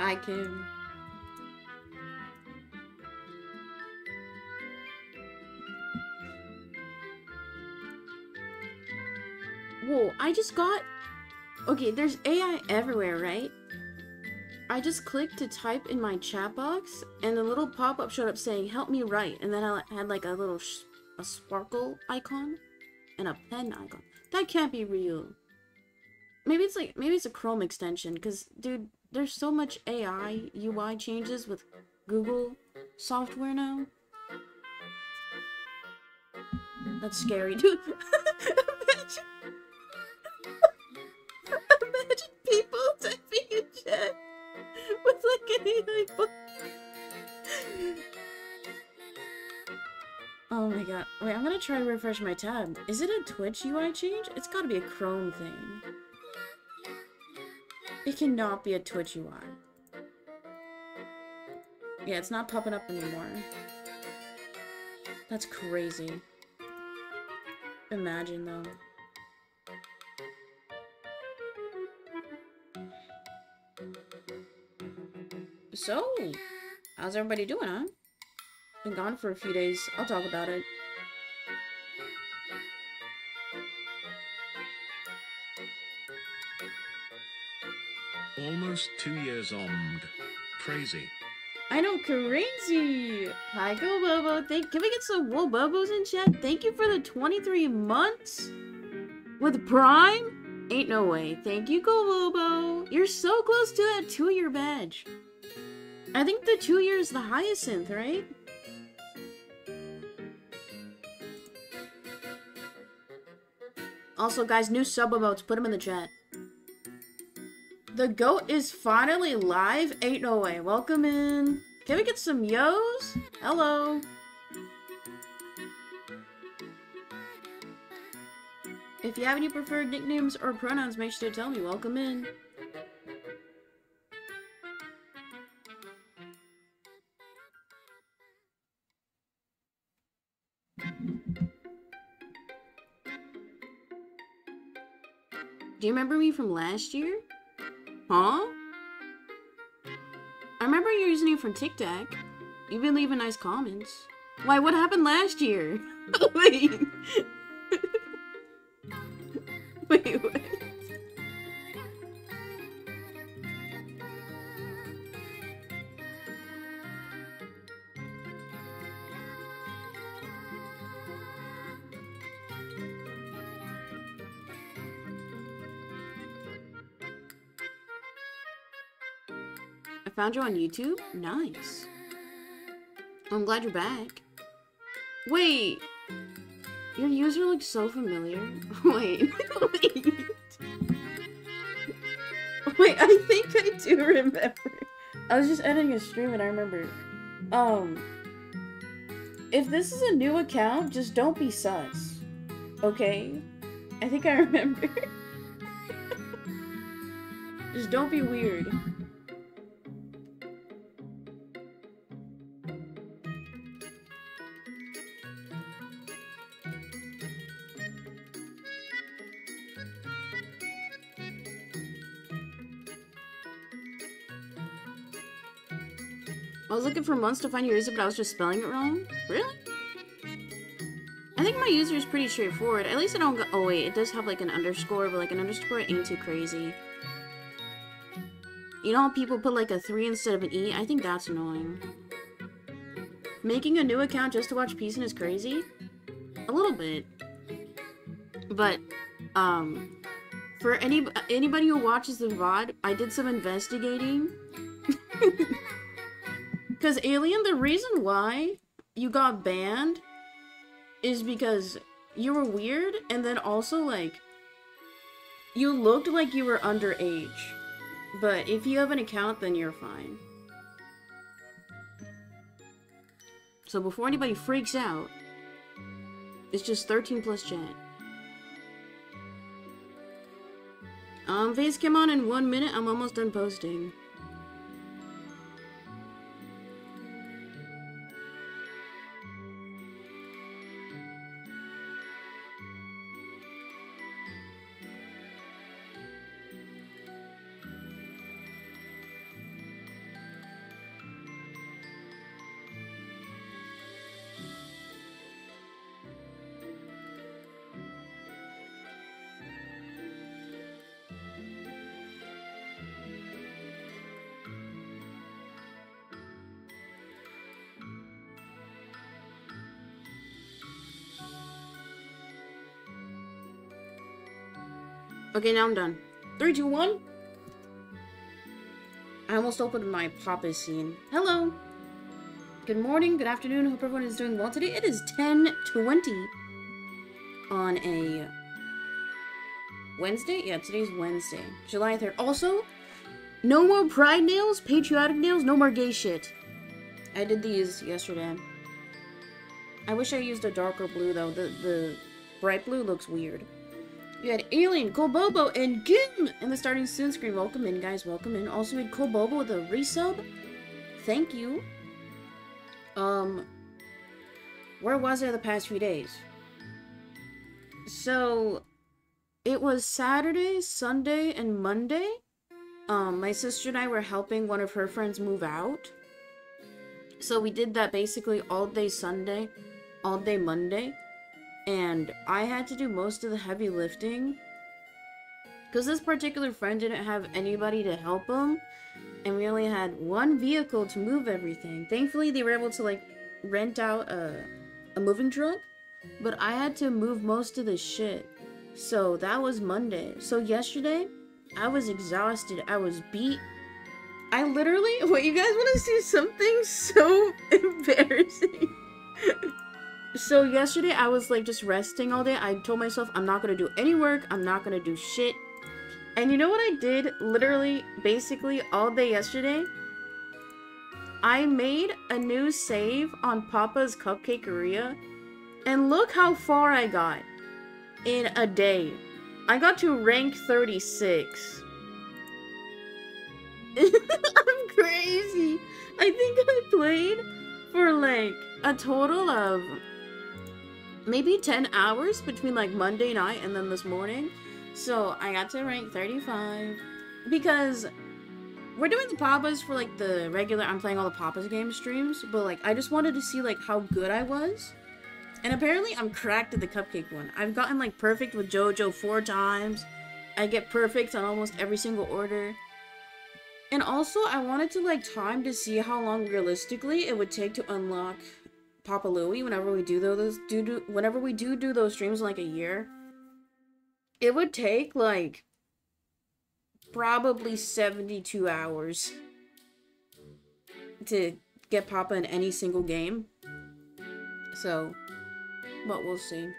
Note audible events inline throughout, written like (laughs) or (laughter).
Hi, Kim. Whoa, I just got... Okay, there's AI everywhere, right? I just clicked to type in my chat box, and the little pop-up showed up saying, help me write, and then I had like a little a sparkle icon and a pen icon. That can't be real. Maybe it's like, maybe it's a Chrome extension, because, dude, there's so much AI UI changes with Google software now. That's scary, dude. (laughs) imagine, (laughs) imagine people typing in chat with like an AI book. Oh my god. Wait, I'm gonna try to refresh my tab. Is it a Twitch UI change? It's gotta be a Chrome thing. It cannot be a Twitch UI. Yeah, it's not popping up anymore. That's crazy. Imagine, though. So, how's everybody doing, huh? Been gone for a few days. I'll talk about it. Almost two years old. Crazy. I know, crazy! Hi, Go Bobo. Thank can we get some Whoa Bobos in chat? Thank you for the 23 months with Prime? Ain't no way. Thank you, Go Bobo. You're so close to that two-year badge. I think the two year is the hyacinth, right? Also, guys, new sub emotes. Put them in the chat. The goat is finally live. Ain't no way. Welcome in. Can we get some yos? Hello. If you have any preferred nicknames or pronouns, make sure to tell me. Welcome in. Do you remember me from last year? Huh? I remember your username from TikTok. You've been leaving nice comments. Why, what happened last year? (laughs) Wait, found you on YouTube? Nice. I'm glad you're back. Wait. Your user looks so familiar. (laughs) Wait. Wait. Wait, I think I do remember. I was just editing a stream and I remember. Um. If this is a new account, just don't be sus. Okay? I think I remember. (laughs) just don't be weird. Looking for months to find your user, but I was just spelling it wrong. Really? I think my user is pretty straightforward. At least I don't go- oh wait, it does have like an underscore, but like an underscore ain't too crazy. You know how people put like a 3 instead of an E? I think that's annoying. Making a new account just to watch Peace is crazy? A little bit. But, um, for any anybody who watches the VOD, I did some investigating. (laughs) Because Alien, the reason why you got banned is because you were weird, and then also, like, you looked like you were underage. But if you have an account, then you're fine. So before anybody freaks out, it's just 13 plus chat. Um, face came on in one minute. I'm almost done posting. Okay, now I'm done. Three, two, one. I almost opened my Papa scene. Hello. Good morning, good afternoon. Hope everyone is doing well today. It is 10:20 on a Wednesday. Yeah, today's Wednesday, July 3rd. Also, no more pride nails, patriotic nails, no more gay shit. I did these yesterday. I wish I used a darker blue though. The the bright blue looks weird. You had Alien, Kobobo, and Gim in the starting soon screen. Welcome in, guys. Welcome in. Also, we had Kobobo with a resub. Thank you. Um, where was I the past few days? So, it was Saturday, Sunday, and Monday. Um, my sister and I were helping one of her friends move out. So we did that basically all day Sunday, all day Monday and I had to do most of the heavy lifting because this particular friend didn't have anybody to help him and we only had one vehicle to move everything. Thankfully, they were able to like rent out a, a moving truck, but I had to move most of the shit. So that was Monday. So yesterday, I was exhausted. I was beat. I literally, (laughs) what you guys want to see something so (laughs) embarrassing? (laughs) So yesterday I was like just resting all day. I told myself I'm not gonna do any work. I'm not gonna do shit. And you know what I did literally basically all day yesterday? I made a new save on Papa's Cupcakeria. And look how far I got in a day. I got to rank 36. (laughs) I'm crazy. I think I played for like a total of maybe 10 hours between like Monday night and then this morning. So I got to rank 35 because we're doing the Papas for like the regular I'm playing all the Papas game streams, but like I just wanted to see like how good I was. And apparently I'm cracked at the cupcake one. I've gotten like perfect with JoJo four times. I get perfect on almost every single order. And also I wanted to like time to see how long realistically it would take to unlock Papa Louie whenever we do those do, do whenever we do do those streams in like a year. It would take like probably 72 hours to get Papa in any single game. So, but we'll see.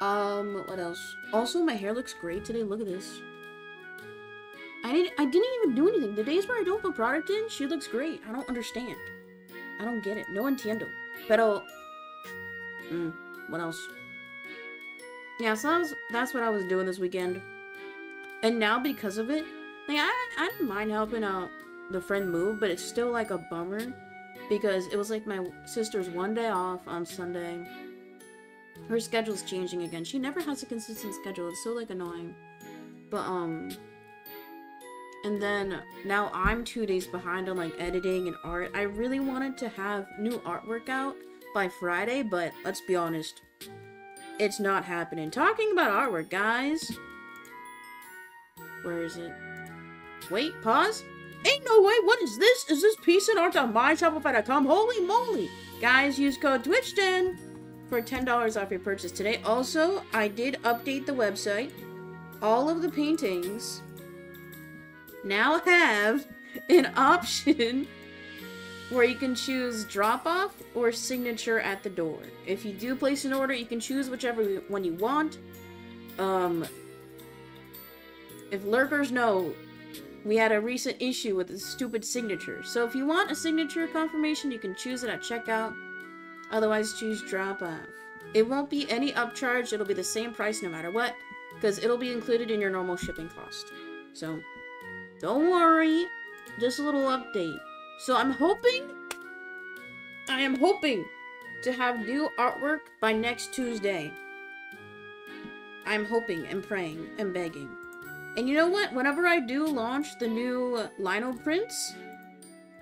Um, what else? Also, my hair looks great today. Look at this. I didn't I didn't even do anything. The days where I don't put product in, she looks great. I don't understand. I don't get it. No entiendo. Pero... Mm, what else? Yeah, so that was, that's what I was doing this weekend. And now, because of it, like, I, I didn't mind helping out the friend move, but it's still, like, a bummer. Because it was, like, my sister's one day off on Sunday. Her schedule's changing again. She never has a consistent schedule. It's so, like, annoying. But, um... And then now I'm two days behind on like editing and art. I really wanted to have new artwork out by Friday, but let's be honest, it's not happening. Talking about artwork, guys. Where is it? Wait, pause. Ain't no way, what is this? Is this piece of art on myshopify.com? Holy moly! Guys, use code TWITCH10 for $10 off your purchase today. Also, I did update the website. All of the paintings now have an option where you can choose drop off or signature at the door. If you do place an order, you can choose whichever one you want. Um, if lurkers know, we had a recent issue with the stupid signature. So if you want a signature confirmation, you can choose it at checkout. Otherwise, choose drop off. It won't be any upcharge. It'll be the same price no matter what, because it'll be included in your normal shipping cost. So, don't worry. Just a little update. So I'm hoping, I am hoping to have new artwork by next Tuesday. I'm hoping and praying and begging. And you know what? Whenever I do launch the new lino prints,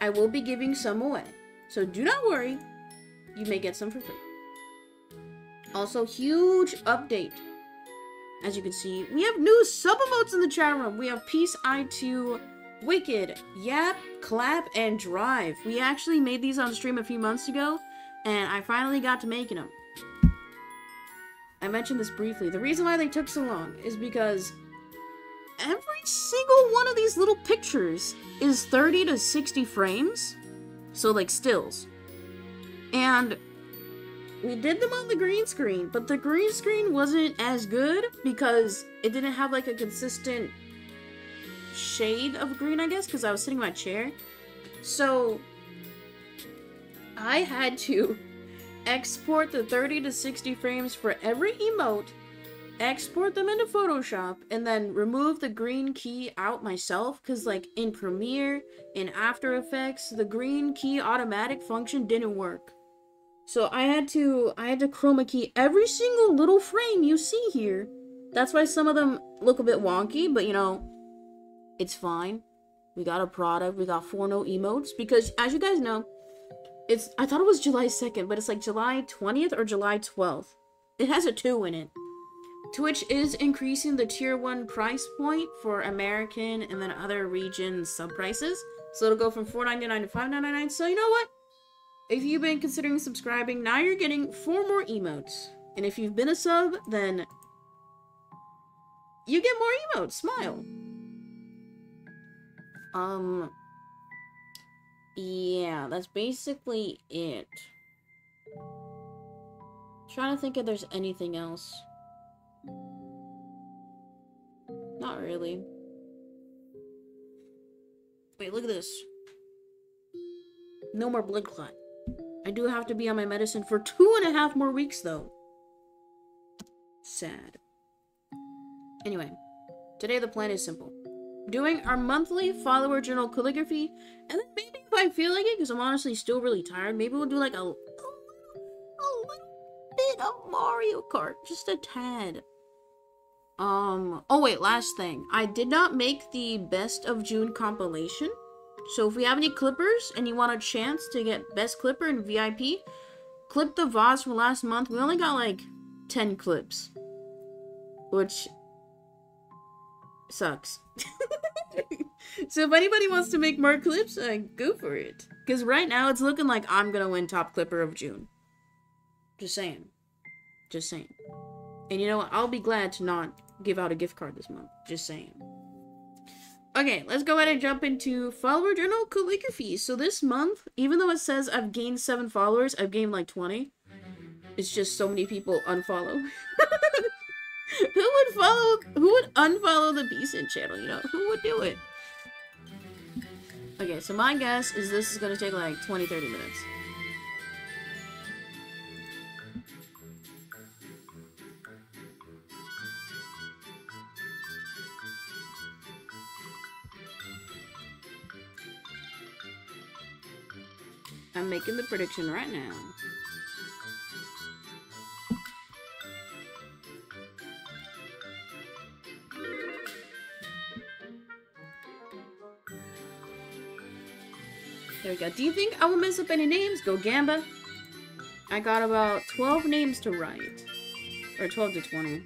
I will be giving some away. So do not worry. You may get some for free. Also, huge update. As you can see, we have new sub emotes in the chat room. We have Peace I2 Wicked, Yap, Clap, and Drive. We actually made these on stream a few months ago, and I finally got to making them. I mentioned this briefly. The reason why they took so long is because every single one of these little pictures is 30 to 60 frames. So, like, stills. And we did them on the green screen, but the green screen wasn't as good because it didn't have, like, a consistent shade of green, I guess, because I was sitting in my chair. So, I had to (laughs) export the 30 to 60 frames for every emote export them into Photoshop, and then remove the green key out myself, because, like, in Premiere, in After Effects, the green key automatic function didn't work. So I had to, I had to chroma key every single little frame you see here. That's why some of them look a bit wonky, but, you know, it's fine. We got a product, we got four no emotes, because, as you guys know, it's, I thought it was July 2nd, but it's like July 20th or July 12th. It has a 2 in it. Twitch is increasing the tier 1 price point for American and then other regions sub prices. So it'll go from $4.99 to $5.99. So you know what? If you've been considering subscribing, now you're getting four more emotes. And if you've been a sub, then you get more emotes. Smile. Um, yeah, that's basically it. Trying to think if there's anything else. Not really. Wait, look at this. No more blood clot. I do have to be on my medicine for two and a half more weeks, though. Sad. Anyway, today the plan is simple. Doing our monthly follower journal calligraphy, and then maybe if I feel like it, because I'm honestly still really tired, maybe we'll do like a, a, a little bit of Mario Kart. Just a tad. Um, oh wait, last thing. I did not make the best of June compilation. So if we have any clippers and you want a chance to get best clipper and VIP, clip the VODs from last month. We only got like 10 clips. Which sucks. (laughs) so if anybody wants to make more clips, uh, go for it. Because right now it's looking like I'm gonna win top clipper of June. Just saying. Just saying. And you know what? I'll be glad to not give out a gift card this month. Just saying. Okay, let's go ahead and jump into follower journal calligraphy. So this month, even though it says I've gained 7 followers, I've gained like 20. It's just so many people unfollow. (laughs) who would follow, who would unfollow the Peacein channel, you know? Who would do it? Okay, so my guess is this is going to take like 20-30 minutes. I'm making the prediction right now. There we go. Do you think I will mess up any names? Go Gamba. I got about 12 names to write. Or 12 to 20.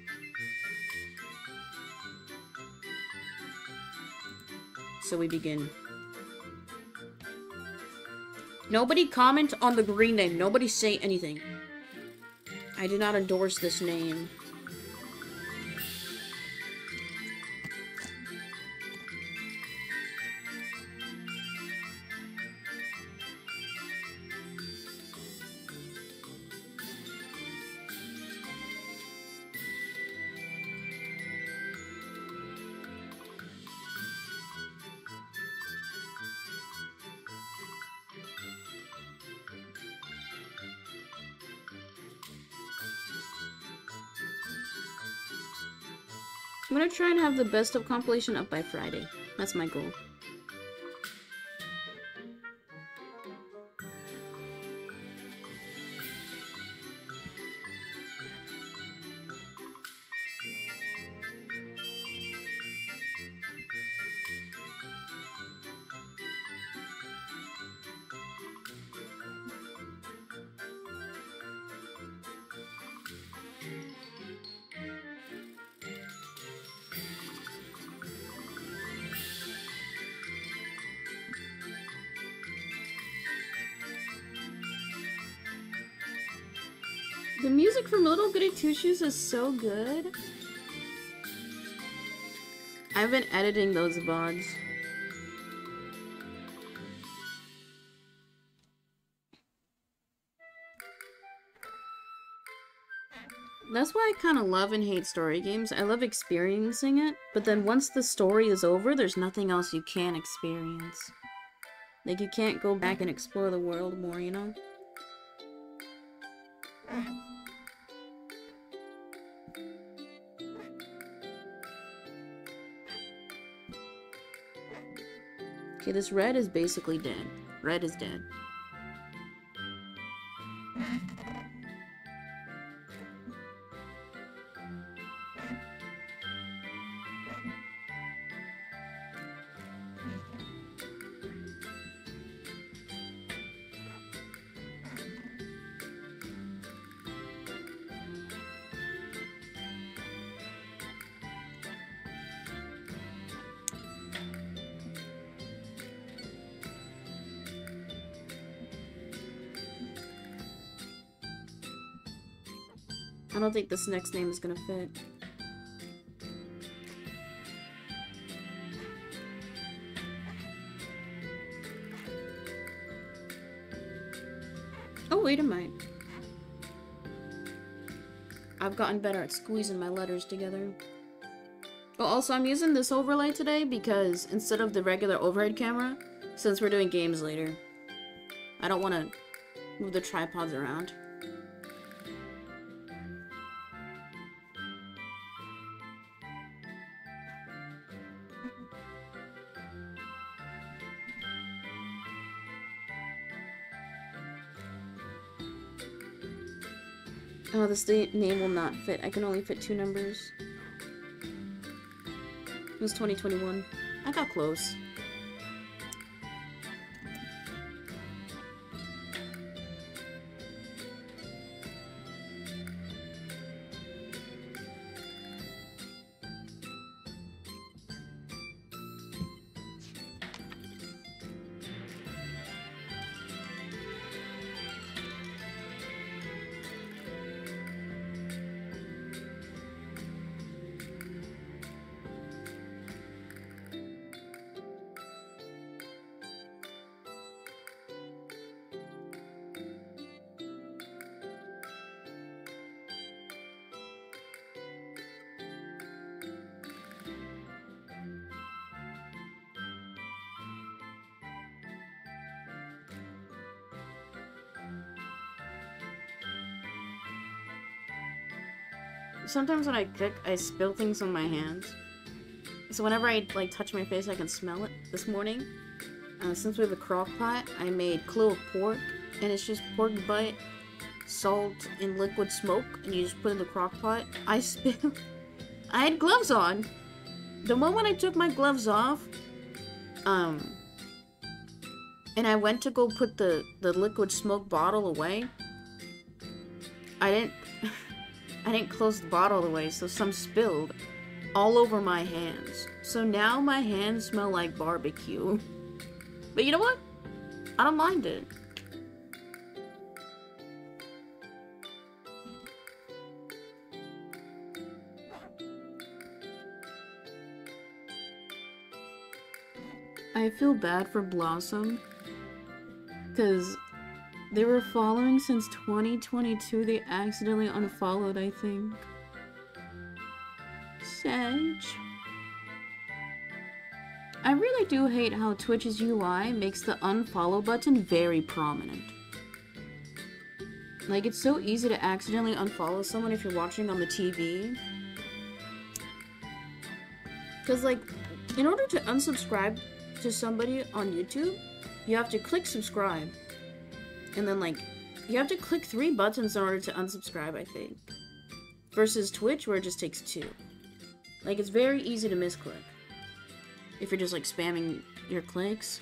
So we begin. Nobody comment on the green name. Nobody say anything. I do not endorse this name. Have the best of compilation up by Friday. That's my goal. Is so good. I've been editing those VODs. That's why I kind of love and hate story games. I love experiencing it, but then once the story is over, there's nothing else you can experience. Like, you can't go back and explore the world more, you know? Okay, this red is basically dead. Red is dead. Don't think this next name is gonna fit. Oh, wait a minute. I've gotten better at squeezing my letters together. Oh, also, I'm using this overlay today because instead of the regular overhead camera, since we're doing games later, I don't want to move the tripods around. This name will not fit. I can only fit two numbers. It was 2021. I got close. Sometimes when I cook, I spill things on my hands. So whenever I like touch my face, I can smell it. This morning, uh, since we have a crock pot, I made clove pork, and it's just pork butt, salt, and liquid smoke, and you just put in the crock pot. I (laughs) spilled. I had gloves on. The moment I took my gloves off, um, and I went to go put the the liquid smoke bottle away, I didn't. I didn't close the bottle away, so some spilled all over my hands. So now my hands smell like barbecue. (laughs) But you know what? I don't mind it. I feel bad for Blossom. Because they were following since 2022. They accidentally unfollowed, I think. Sedge. I really do hate how Twitch's UI makes the unfollow button very prominent. Like, it's so easy to accidentally unfollow someone if you're watching on the TV. Because, like, in order to unsubscribe to somebody on YouTube, you have to click subscribe. And then, like, you have to click three buttons in order to unsubscribe, I think. Versus Twitch, where it just takes two. Like, it's very easy to misclick. If you're just, like, spamming your clicks.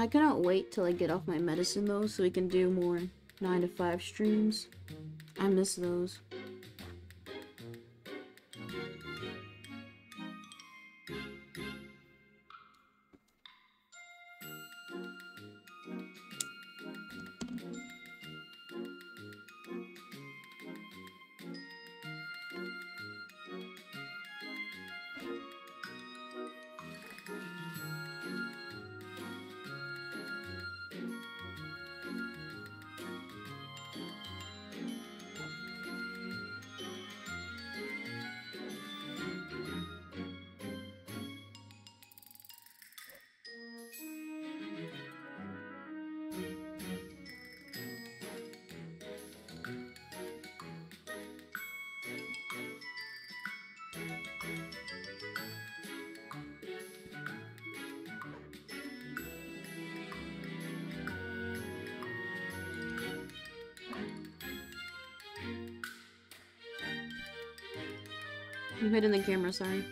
I cannot wait till I get off my medicine though so we can do more 9 to 5 streams. I miss those. I'm hitting the camera, sorry.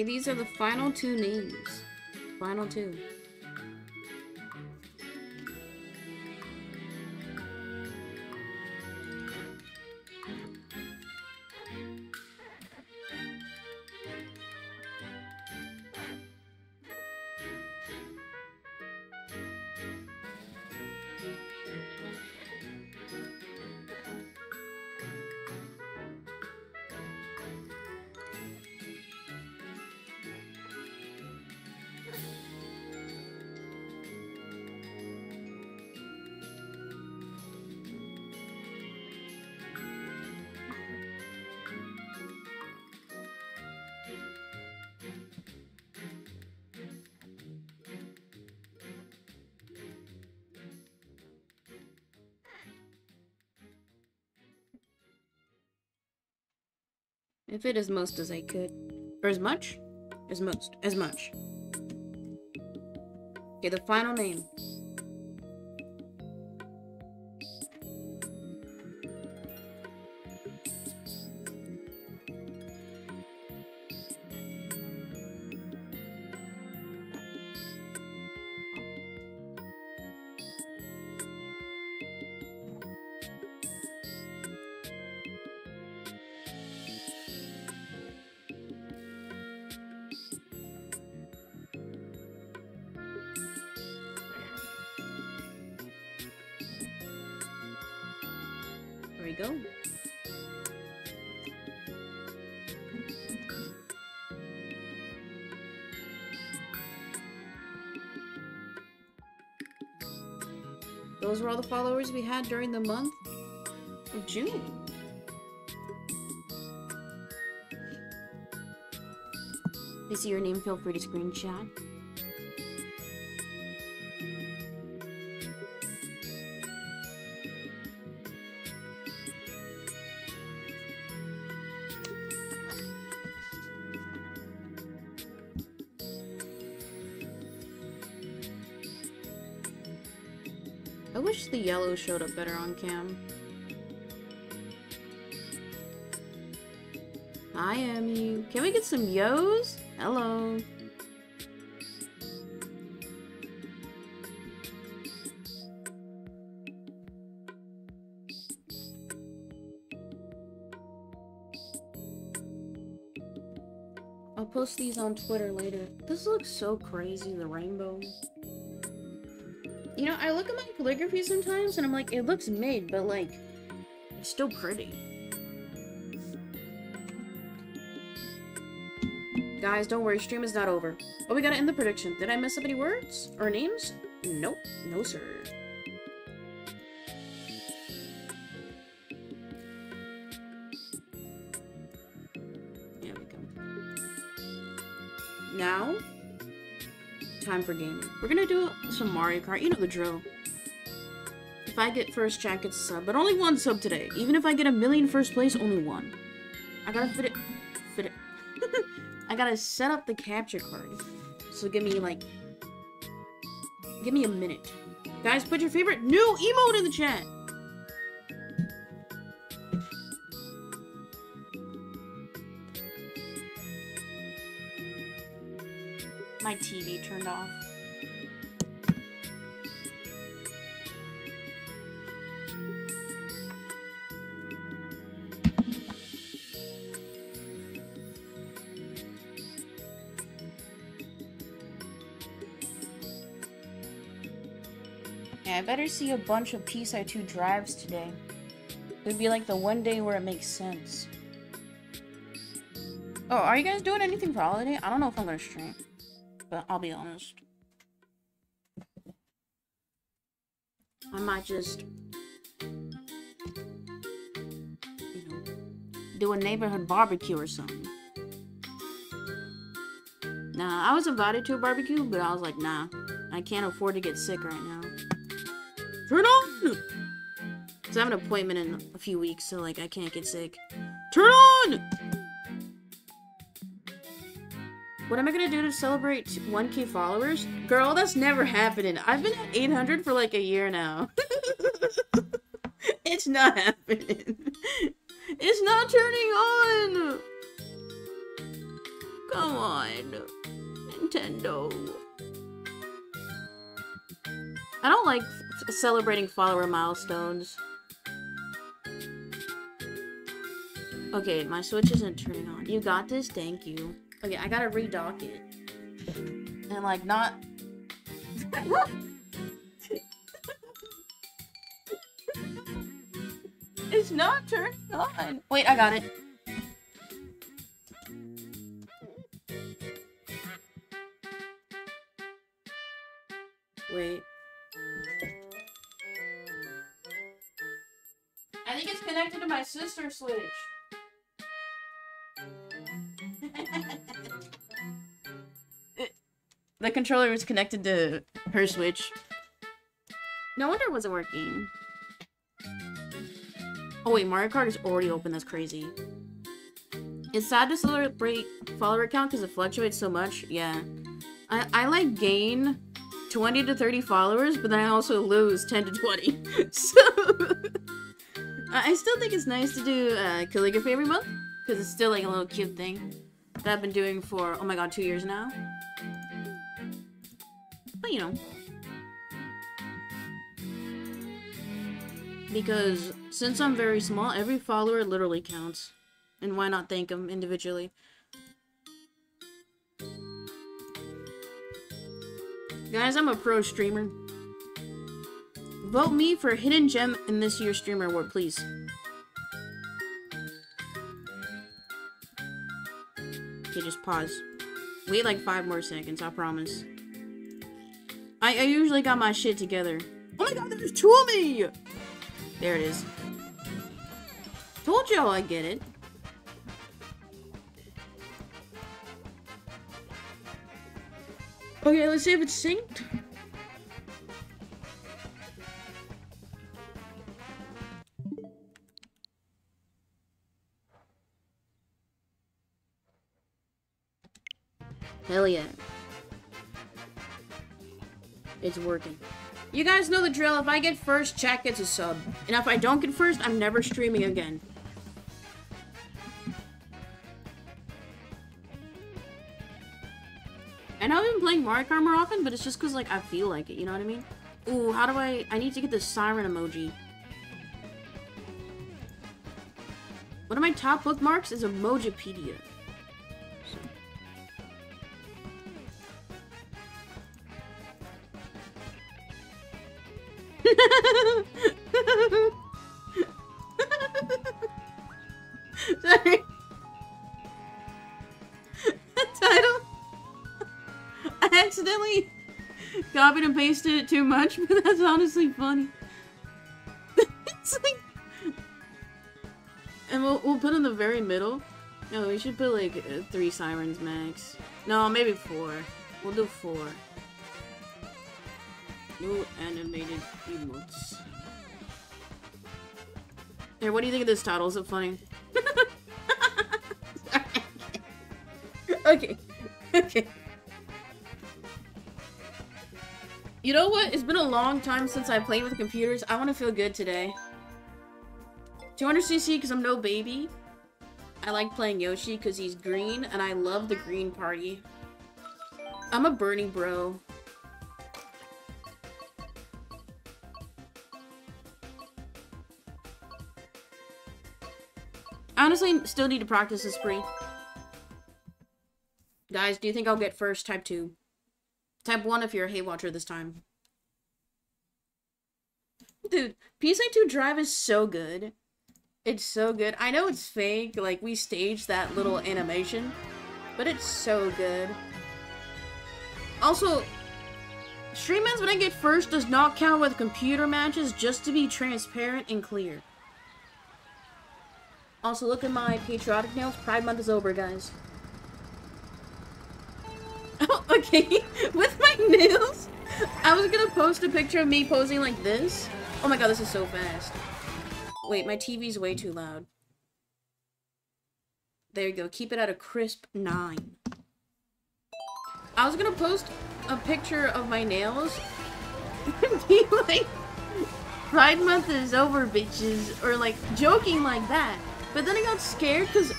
Okay, these are the final two names. Final two. If it as most as I could. Or as much? As most. As much. Okay, the final name. We go. Those were all the followers we had during the month of June. If you see your name, feel free to screenshot. Yellow showed up better on cam. Hi, Emmy. Can we get some yo's? Hello. I'll post these on Twitter later. This looks so crazy, the rainbow. You know, I look at my calligraphy sometimes and I'm like, it looks made, but like, it's still pretty. Guys, don't worry, stream is not over. Oh, we gotta end the prediction. Did I mess up any words? Or names? Nope. No, sir. There we go. Now, time for gaming. We're gonna do some Mario Kart. You know the drill. If I get first, gets a sub, but only one sub today. Even if I get a million first place, only one. I gotta fit it. Fit it. (laughs) I gotta set up the capture card. So give me like. Give me a minute. Guys, put your favorite new emote in the chat. My TV turned off. Better see a bunch of PCI 2 drives today. It would be like the one day where it makes sense. Oh, are you guys doing anything for holiday? I don't know if I'm gonna stream, but I'll be honest. I might just, you know, do a neighborhood barbecue or something. Nah, I was invited to a barbecue, but I was like, nah, I can't afford to get sick right now. Turn on! Cause I have an appointment in a few weeks, so like I can't get sick. Turn on! What am I gonna do to celebrate 1k followers? Girl, that's never happening. I've been at 800 for like a year now. (laughs) it's not happening. (laughs) It's not turning on! Come on. Nintendo. I don't like celebrating follower milestones. Okay, my Switch isn't turning on. You got this? Thank you. Okay, I gotta redock it. And, like, not... (laughs) it's not turning on. Wait, I got it. Wait. I think it's connected to my sister's Switch. It- the controller was connected to her Switch. No wonder it wasn't working. Oh wait, Mario Kart is already open, that's crazy. It's sad to celebrate follower count because it fluctuates so much. Yeah. I, I like gain 20 to 30 followers, but then I also lose 10 to 20. (laughs) so I still think it's nice to do uh, calligraphy every month because it's still like a little cute thing that I've been doing for oh my god two years now. But you know, because since I'm very small, every follower literally counts, and why not thank them individually? Guys, I'm a pro streamer. Vote me for Hidden Gem in this year's Streamer Award, please. Okay, just pause. Wait like five more seconds, I promise. I, I usually got my shit together. Oh my god, there's two of me! There it is. Told y'all I get it. Okay, let's see if it's synced. Hell yeah. It's working. You guys know the drill. If I get first, chat gets a sub. And if I don't get first, I'm never streaming again. I know I've been playing Mario Kart more often, but it's just because, like, I feel like it, you know what I mean? Ooh, how do I... I need to get the siren emoji. One of my top bookmarks is Emojipedia. Sorry. Title. I accidentally copied and pasted it too much, but that's honestly funny. (laughs) it's like, and we'll we'll put in the very middle. No, we should put like uh, three sirens max. No, maybe four. We'll do four. New animated emotes. Here, what do you think of this title? Is it funny? (laughs) okay. Okay. You know what? It's been a long time since I played with computers. I want to feel good today. 200cc because I'm no baby. I like playing Yoshi because he's green, and I love the green party. I'm a Bernie bro. Honestly, still need to practice this spree. Guys, do you think I'll get first? Type 2. Type 1 if you're a Hay Watcher this time. Dude, PSA 2 Drive is so good. It's so good. I know it's fake, like, we staged that little animation, but it's so good. Also, stream ends when I get first does not count with computer matches, just to be transparent and clear. Also, look at my patriotic nails. Pride Month is over, guys. Oh, (laughs) okay. (laughs) With my nails, I was gonna post a picture of me posing like this. Oh my god, this is so fast. Wait, my TV's way too loud. There you go. Keep it at a crisp 9. I was gonna post a picture of my nails and (laughs) be like, Pride Month is over, bitches. Or like, joking like that. But then I got scared because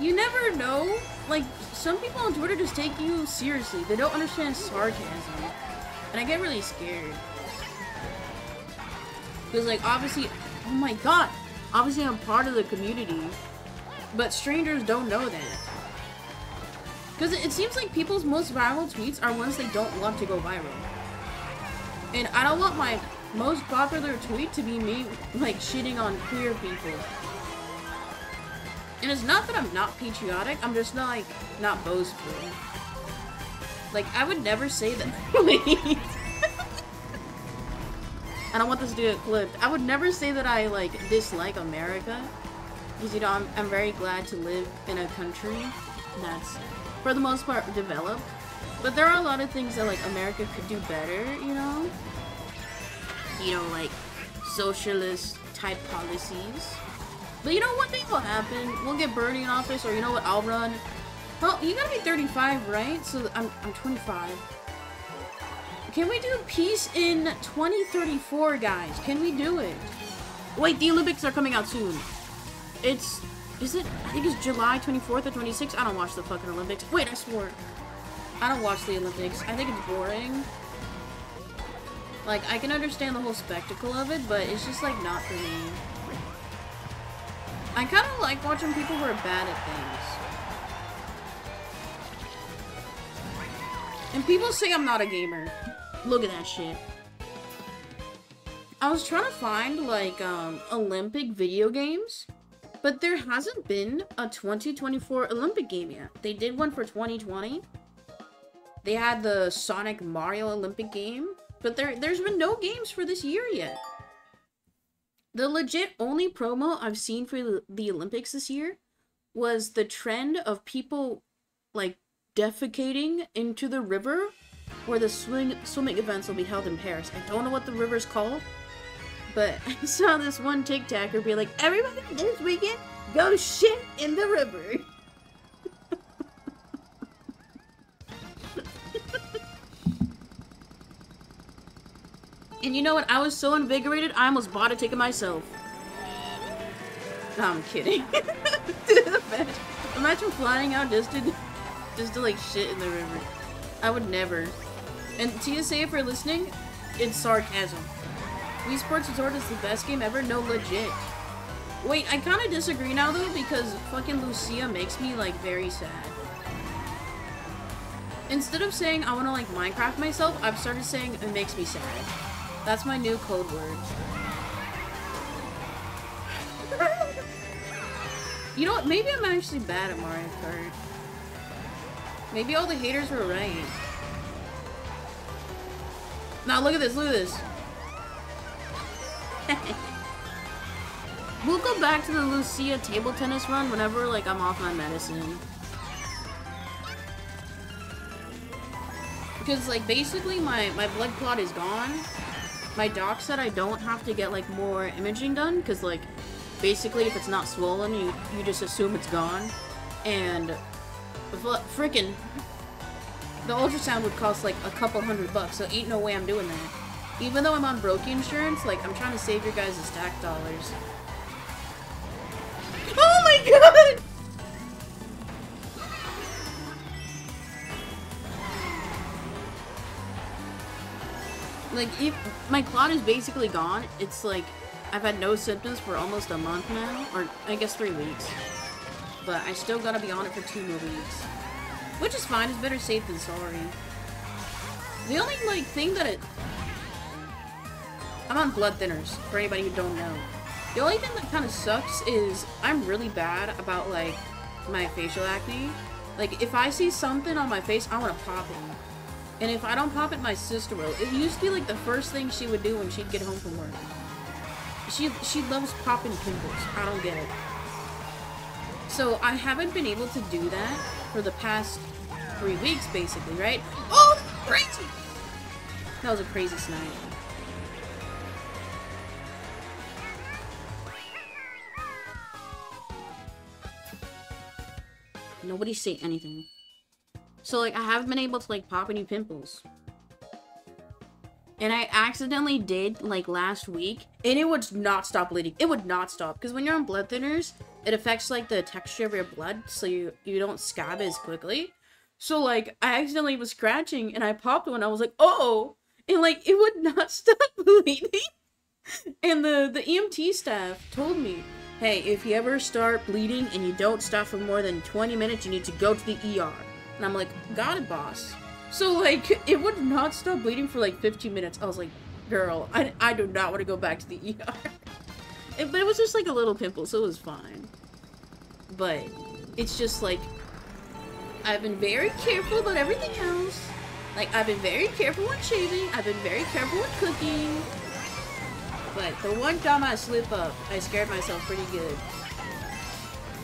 you never know. Like, some people on Twitter just take you seriously. They don't understand sarcasm. And I get really scared. Because, like, obviously, oh my god, obviously I'm part of the community. But strangers don't know that. Because it seems like people's most viral tweets are ones they don't want to go viral. And I don't want my most popular tweet to be me, like, shitting on queer people. And it's not that I'm not patriotic, I'm just not, like, not boastful. Like, I would never say that. (laughs) I don't want this to get clipped. I would never say that I, like, dislike America. Because, you know, I'm, I'm very glad to live in a country that's, for the most part, developed. But there are a lot of things that, like, America could do better, you know? You know, like, socialist type policies. But you know, one thing will happen. We'll get Bernie in office, or you know what, I'll run. Well, you gotta be 35, right? So I'm, I'm 25. Can we do Peacein 2034, guys? Can we do it? Wait, the Olympics are coming out soon. It's... Is it? I think it's July 24th or 26th. I don't watch the fucking Olympics. Wait, I swore. I don't watch the Olympics. I think it's boring. Like, I can understand the whole spectacle of it, but it's just, like, not for me. I kind of like watching people who are bad at things. And people say I'm not a gamer. Look at that shit. I was trying to find, like, um, Olympic video games, but there hasn't been a 2024 Olympic game yet. They did one for 2020. They had the Sonic Mario Olympic game, but there, there's been no games for this year yet. The legit only promo I've seen for the Olympics this year was the trend of people, like, defecating into the river where the swing swimming events will be held in Paris. I don't know what the river's called, but (laughs) I saw this one TikToker be like, everybody this weekend, go shit in the river. And you know what? I was so invigorated, I almost bought a ticket myself. I'm kidding. (laughs) imagine, imagine flying out just to, just to like shit in the river. I would never. And TSA, if you're listening, it's sarcasm. Wii Sports Resort is the best game ever? No, legit. Wait, I kind of disagree now, though, because fucking Lucia makes me, like, very sad. Instead of saying I want to, like, Minecraft myself, I've started saying it makes me sad. That's my new code word. you know what? Maybe I'm actually bad at Mario Kart. Maybe all the haters were right. Now look at this, look at this. (laughs) we'll go back to the Lucia table tennis run whenever like I'm off my medicine. Because like basically my, my blood clot is gone. My doc said I don't have to get like more imaging done because like basically if it's not swollen you, you just assume it's gone. And freaking the ultrasound would cost like a couple hundred bucks, so ain't no way I'm doing that. Even though I'm on broken insurance, like I'm trying to save your guys' tax dollars. (laughs) Oh my god! Like, if my clot is basically gone, it's like I've had no symptoms for almost a month now, or I guess three weeks. But I still gotta be on it for two more weeks. Which is fine, it's better safe than sorry. The only, like, thing that it... I'm on blood thinners, for anybody who don't know. The only thing that kind of sucks is I'm really bad about, like, my facial acne. Like, if I see something on my face, I want to pop it. And if I don't pop it, my sister will. It used to be, like, the first thing she would do when she'd get home from work. She, she loves popping pimples. I don't get it. So, I haven't been able to do that for the past three weeks, basically, right? Oh, crazy! That was a crazy snipe. Nobody say anything. So, like, I haven't been able to, like, pop any pimples. And I accidentally did, like, last week, and it would not stop bleeding. It would not stop, because when you're on blood thinners, it affects, like, the texture of your blood, so you, you don't scab as quickly. So, like, I accidentally was scratching, and I popped one, I was like, oh! And, like, it would (laughs) not stop (laughs) bleeding. and the, the EMT staff told me, hey, if you ever start bleeding and you don't stop for more than 20 minutes, you need to go to the ER. And I'm like, got it, boss. So, like, it would not stop bleeding for like 15 minutes. I was like, girl, I, I do not want to go back to the ER. it, (laughs) but it was just like a little pimple, so it was fine. But it's just like, I've been very careful about everything else. Like, I've been very careful when shaving. I've been very careful when cooking. But the one time I slip up, I scared myself pretty good.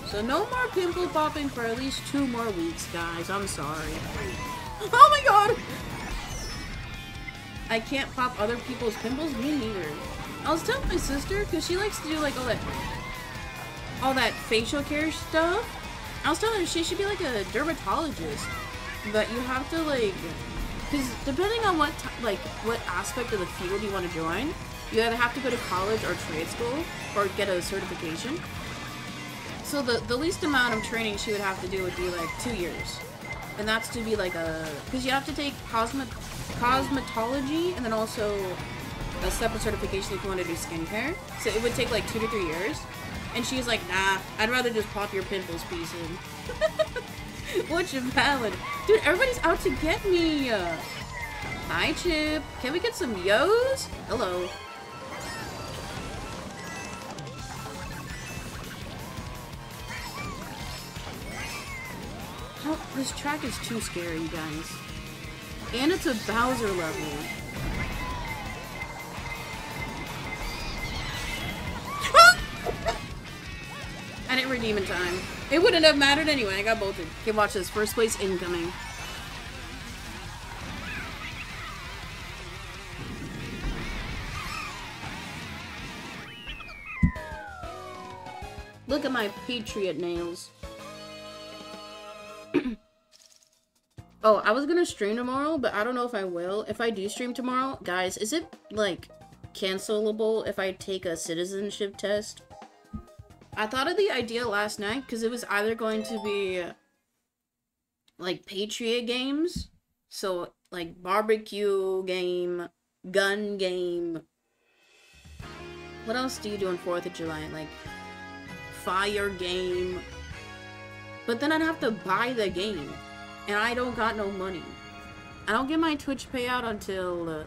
So no more pimple popping for at least two more weeks, guys. I'm sorry. (laughs) Oh my god! I can't pop other people's pimples? Me neither. I was telling my sister, because she likes to do like all that all that facial care stuff. I was telling her she should be like a dermatologist. But you have to like because depending on what like what aspect of the field you want to join, you either have to go to college or trade school or get a certification. So the, the least amount of training she would have to do would be like two years. And that's to be like a... Because you have to take cosmet cosmetology and then also a separate certification if you want to do skincare. So it would take like two to three years. And she's like, nah, I'd rather just pop your pimples Peacein. (laughs) Which is valid. Dude, everybody's out to get me. Hi, Chip. Can we get some yo's? Hello. Oh, this track is too scary, you guys. And it's a Bowser level. (laughs) I didn't redeem in time. It wouldn't have mattered anyway, I got bolted. Okay, watch this. First place incoming. Look at my Patriot nails. (clears throat) oh, I was gonna stream tomorrow, but I don't know if I will. If I do stream tomorrow, guys, is it, like, cancelable if I take a citizenship test? I thought of the idea last night, because it was either going to be, like, Patriot games, so, like, barbecue game, gun game. What else do you do on 4th of July? Like, fire game. But then I'd have to buy the game. And I don't got no money. I don't get my Twitch payout until, uh,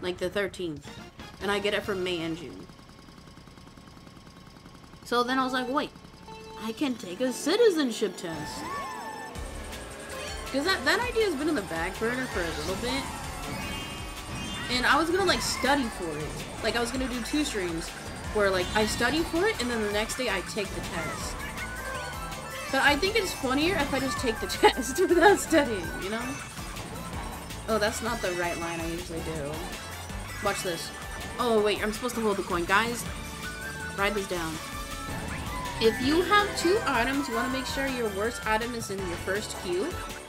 like, the 13th. And I get it from May and June. So then I was like, wait. I can take a citizenship test. Because that, that idea has been in the back burner for a little bit. And I was gonna, like, study for it. Like, I was gonna do two streams where like I study for it and then the next day I take the test. But I think it's funnier if I just take the (laughs) test without studying, you know? Oh, that's not the right line I usually do. Watch this. Oh, wait, I'm supposed to hold the coin. Guys, write this down. If you have two items, you want to make sure your worst item is in your first queue.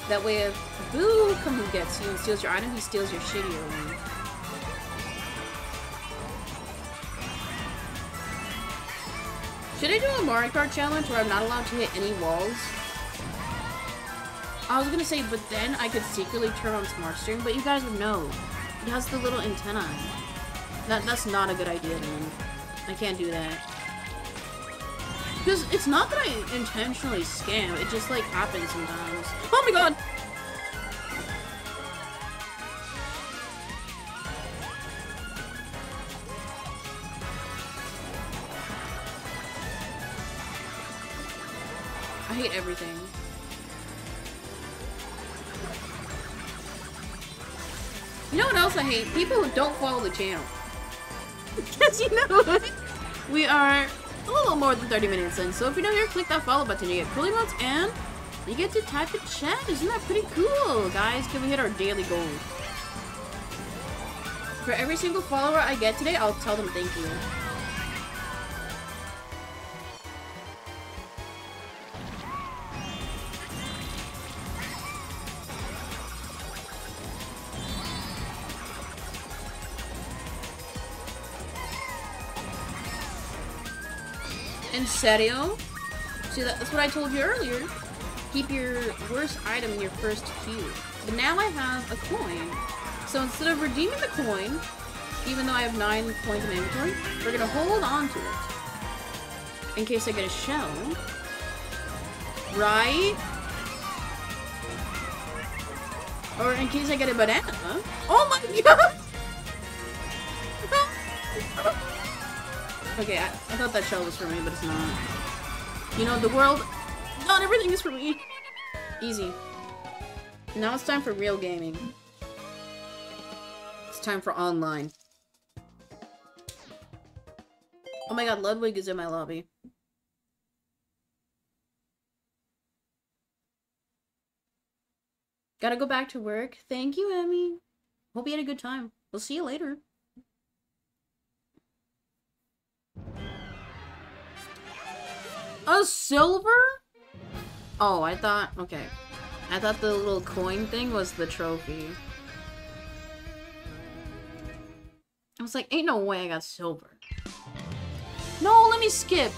That way if Boo come and gets you and steals your item, he steals your shittier one. Should I do a Mario Kart challenge where I'm not allowed to hit any walls? I was gonna say, but then I could secretly turn on Smart Steering, but you guys would know. It has the little antenna. That That's not a good idea, then. I can't do that. Because it's not that I intentionally scam, it just, like, happens sometimes. Oh my god! I hate everything. You know what else I hate? People who don't follow the channel. (laughs) Because you know We are a little more than 30 minutes in, so if you're new here, click that follow button. You get cool emotes and you get to type in chat. Isn't that pretty cool? Guys, can we hit our daily goal? For every single follower I get today, I'll tell them thank you. Serio? See, that's what I told you earlier. Keep your worst item in your first queue. But now I have a coin. So instead of redeeming the coin, even though I have 9 points in inventory, we're gonna hold on to it. In case I get a shell. Right? Or in case I get a banana. Oh my (laughs) god! Okay, I, I thought that shell was for me, but it's not. You know, the world... Not everything is for me! Easy. Now it's time for real gaming. It's time for online. Oh my god, Ludwig is in my lobby. Gotta go back to work. Thank you, Emmy. Hope you had a good time. We'll see you later. A silver? Oh, I thought... Okay. I thought the little coin thing was the trophy. I was like, ain't no way I got silver. No, let me skip.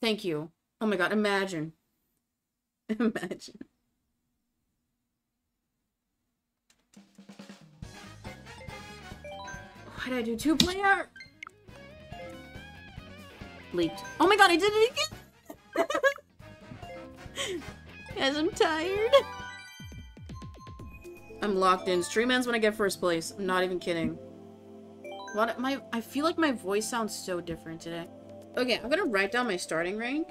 Thank you. Oh my god, imagine. (laughs) imagine. Why did I do two player? Leaked. Oh my god, I did it again! (laughs) Guys, I'm tired. I'm locked in. Stream ends when I get first place. I'm not even kidding. What my I feel like my voice sounds so different today. Okay, I'm gonna write down my starting rank.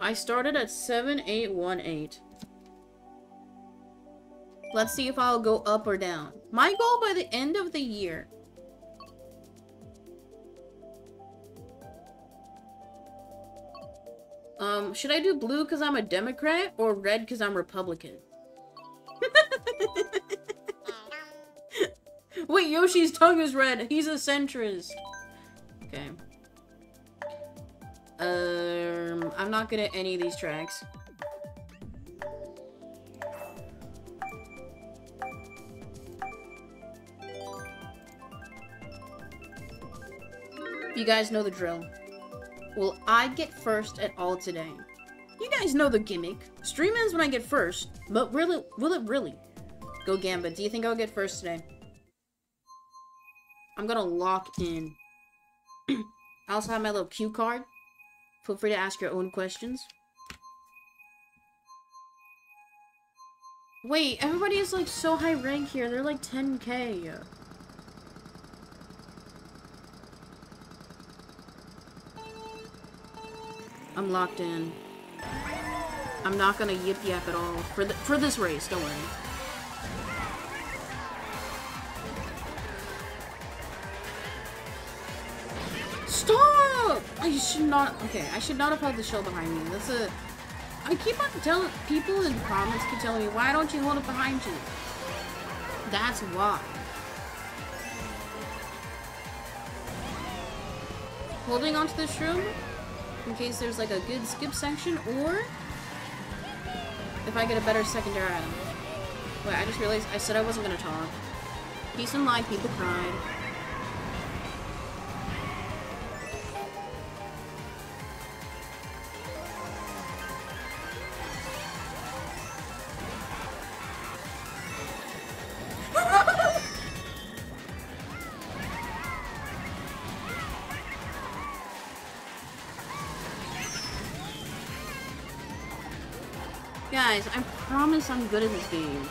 I started at 7818. Let's see if I'll go up or down. My goal by the end of the year Um, should I do blue because I'm a Democrat or red because I'm Republican? (laughs) Wait, Yoshi's tongue is red. He's a centrist. Okay. Um, I'm not good at any of these tracks. You guys know the drill. Will I get first at all today? You guys know the gimmick. Stream ends when I get first, but really, will it really? Go Gambit. Do you think I'll get first today? I'm gonna lock in. (clears throat) I also have my little cue card. Feel free to ask your own questions. Wait, everybody is like so high rank here. They're like 10k. I'm locked in. I'm not gonna yip yap at all for the for this race. Don't worry. Stop! I should not. Okay, I should not have held the shell behind me. That's a. I keep on telling people in comments keep telling me why don't you hold it behind you? That's why. Holding onto the shroom in case there's like a good skip section, or if I get a better secondary item. Wait, I just realized I said I wasn't gonna talk. Peace and light, people cried. I'm good at this game.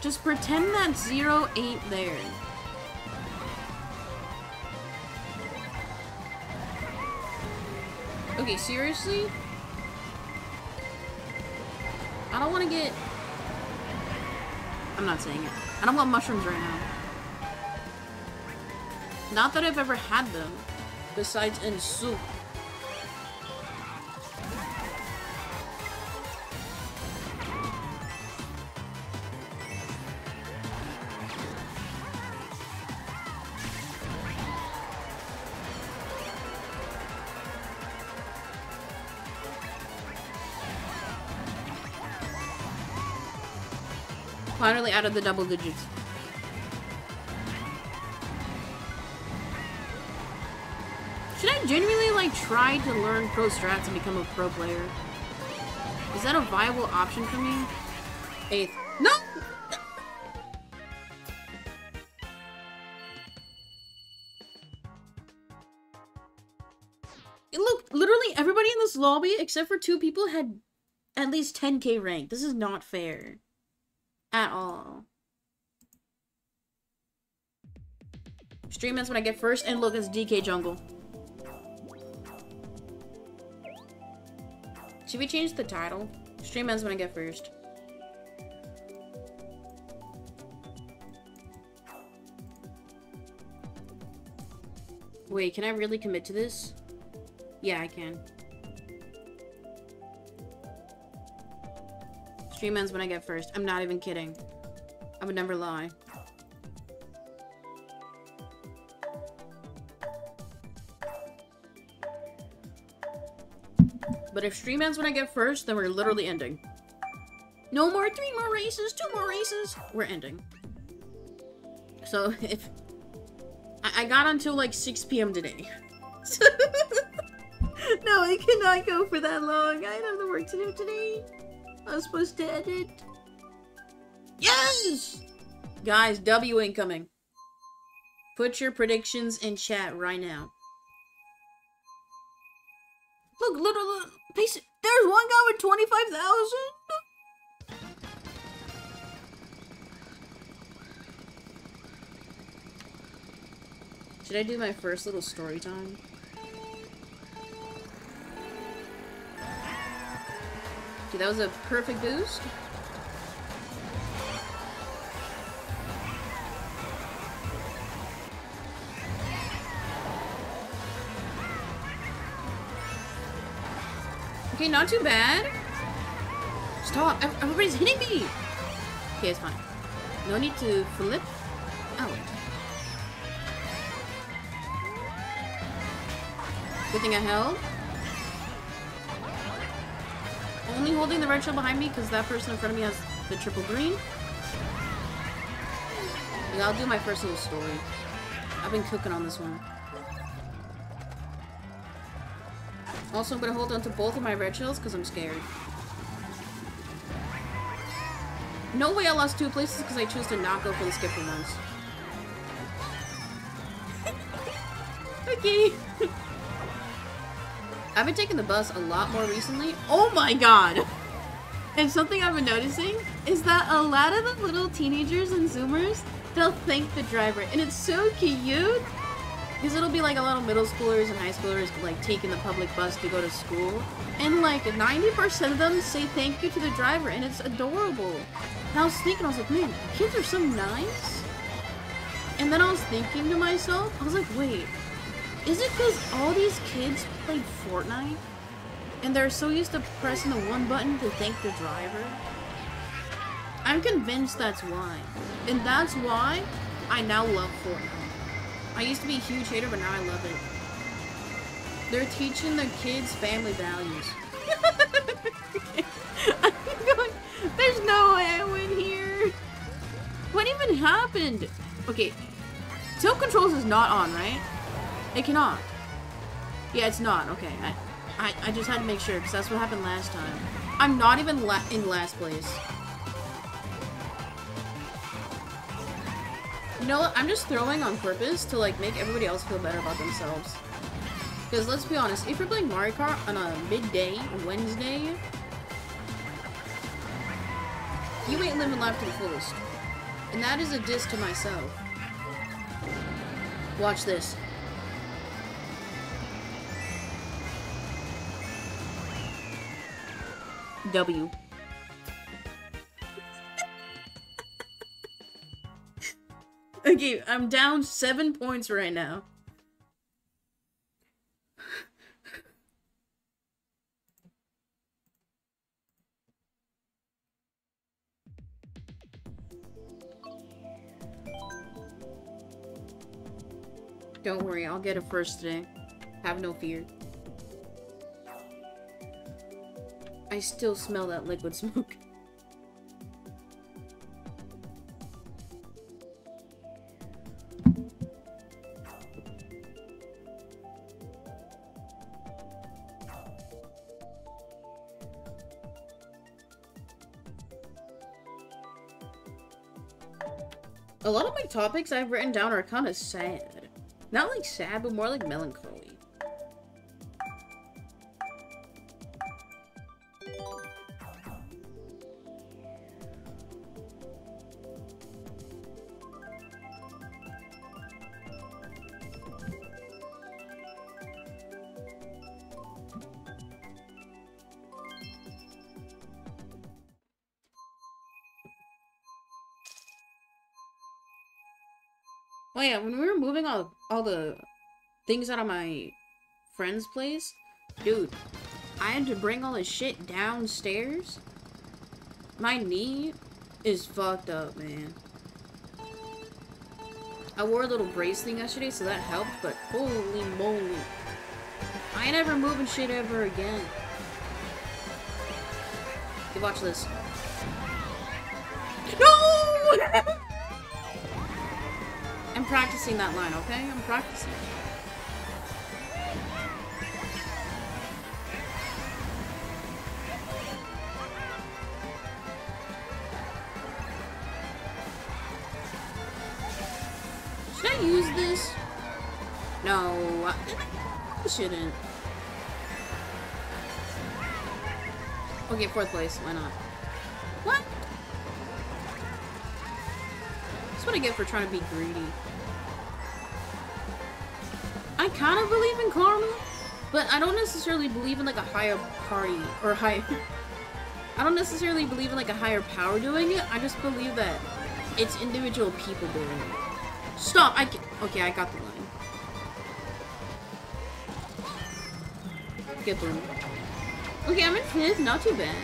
Just pretend that zero ain't there. Okay, seriously? I don't want to get... I'm not saying it. I don't want mushrooms right now. Not that I've ever had them. Besides in soup. Finally out of the double digits. Should I genuinely, like, try to learn pro strats and become a pro player? Is that a viable option for me? Eighth. No! Look, literally everybody in this lobby, except for two people, had at least 10k rank. This is not fair. At all. Stream ends when I get first, and look, it's DK Jungle. Should we change the title? Stream ends when I get first. Wait, can I really commit to this? Yeah, I can. Stream ends when I get first. I'm not even kidding. I would never lie. But if stream ends when I get first, then we're literally ending. No more, three more races, two more races. We're ending. So (laughs) if... I, I got until like 6 p.m. today. (laughs) no, I cannot go for that long. I have the work to do today. I was supposed to edit. Yes! Guys, W incoming. Put your predictions in chat right now. Look, look, look. Piece there's one guy with 25,000? Should I do my first little story time? That was a perfect boost. Okay, not too bad. Stop! Everybody's hitting me! Okay, it's fine. No need to flip oh, out. Good thing I held. Only holding the red shell behind me because that person in front of me has the triple green. Yeah, I'll do my first little story. I've been cooking on this one. Also, I'm gonna hold on to both of my red shells because I'm scared. No way I lost two places because I chose to not go for the skip ones. (laughs) okay. I've been taking the bus a lot more recently. Oh my god! And something I've been noticing is that a lot of the little teenagers and zoomers, they'll thank the driver. And it's so cute! Because it'll be like a lot of middle schoolers and high schoolers like taking the public bus to go to school. And like 90% of them say thank you to the driver and it's adorable. And I was thinking, I was like, man, kids are so nice. And then I was thinking to myself, I was like, wait, is it because all these kids played Fortnite? And they're so used to pressing the one button to thank the driver? I'm convinced that's why. And that's why I now love Fortnite. I used to be a huge hater, but now I love it. They're teaching the kids family values. I'm (laughs) going, there's no way I win here. What even happened? Okay, tilt controls is not on, right? It cannot. Yeah, it's not. Okay, I, I, I just had to make sure because that's what happened last time. I'm not even la in last place. You know what? I'm just throwing on purpose to like make everybody else feel better about themselves. Because let's be honest, if you're playing Mario Kart on a midday Wednesday, you ain't living life to the fullest. And that is a diss to myself. Watch this. W. okay, I'm down seven points right now. Don't worry, I'll get a first today. Have no fear. I still smell that liquid smoke. (laughs) A lot of my topics I've written down are kind of sad. Not like sad, but more like melancholy. Oh yeah, when we were moving all all the things out of my friend's place, dude, I had to bring all the shit downstairs. My knee is fucked up, man. I wore a little brace thing yesterday, so that helped, but holy moly. I ain't ever moving shit ever again. Okay, watch this. No! (laughs) Practicing that line, okay? I'm practicing. Should I use this? No, I shouldn't. Okay, fourth place. Why not? What? That's what I get for trying to be greedy. I kind of believe in karma, but I don't necessarily believe in like a higher party or high. (laughs) I don't necessarily believe in like a higher power doing it. I just believe that it's individual people doing it. Stop! I can okay, I got the line. Get boom. Okay, I'm in fifth. Not too bad.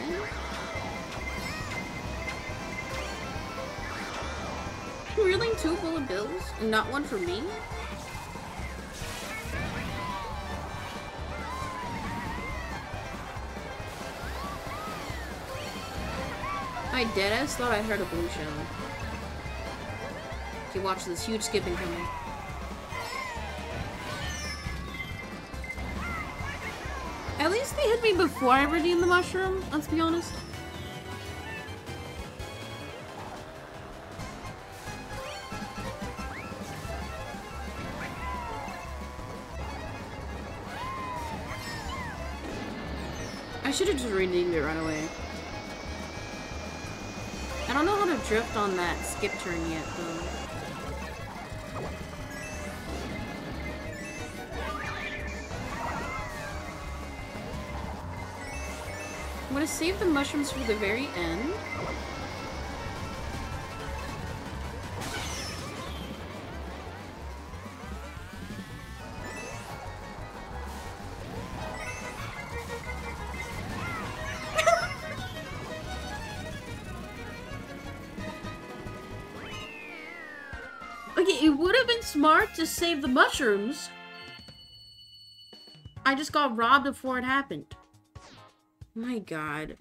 Really, two bullet bills and not one for me? Deadass thought I heard a blue shell. Okay, watch this huge skipping coming. At least they hit me before I redeemed the mushroom, let's be honest. I should have just redeemed it right away. Drift on that skip turn yet, though. I'm gonna save the mushrooms for the very end. To save the mushrooms. I just got robbed before it happened. My god.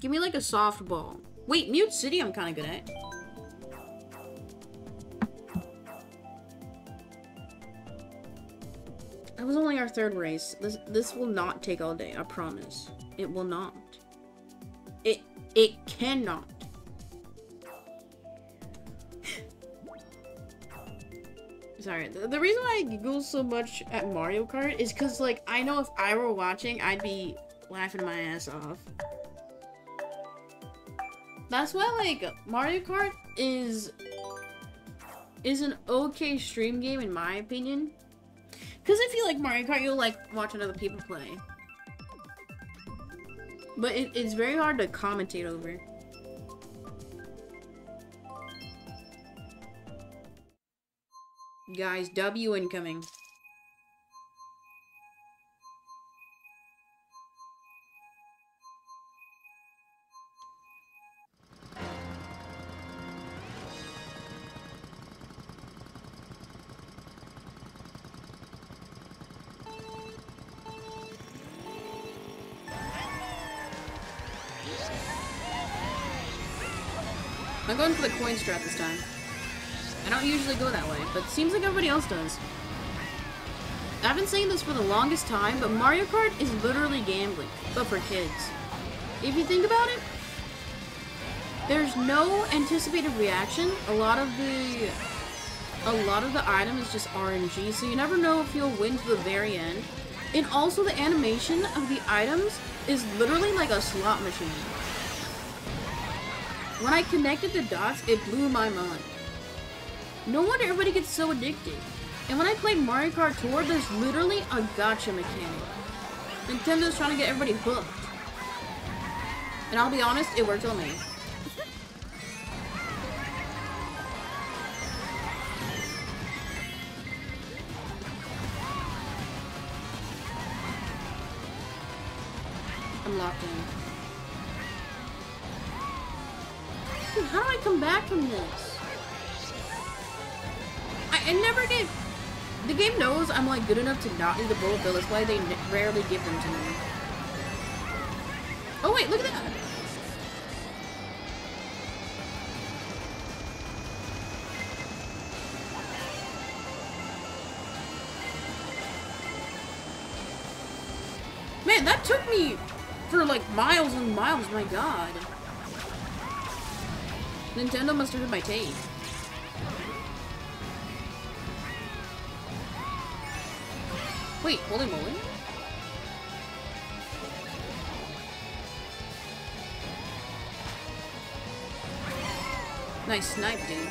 Give me like a softball. Wait, Mute City I'm kind of good at. That was only our third race. This this will not take all day, I promise. It will not. It cannot. Sorry, the, the reason why I giggle so much at Mario Kart is because, like, I know if I were watching, I'd be laughing my ass off. That's why, like, Mario Kart is is an okay stream game in my opinion. Because if you like Mario Kart, you'll like watching other people play. But it, it's very hard to commentate over. Guys, W incoming. Strat this time. I don't usually go that way, but seems like everybody else does. I've been saying this for the longest time, but Mario Kart is literally gambling, but for kids. If you think about it, there's no anticipated reaction. A lot of the a lot of the item is just RNG, so you never know if you'll win to the very end. And also the animation of the items is literally like a slot machine. When I connected the dots, it blew my mind. No wonder everybody gets so addicted. And when I play Mario Kart Tour, there's literally a gacha mechanic. Nintendo's trying to get everybody hooked. And I'll be honest, it worked on me. I'm locked in. Come back from this? I, I never get... The game knows I'm like good enough to not need the bullet bill. That's why they rarely give them to me. Oh wait, look at that! Man, that took me for like miles and miles, my god. Nintendo must have heard my tape. Wait, holy moly. Nice snipe, dude.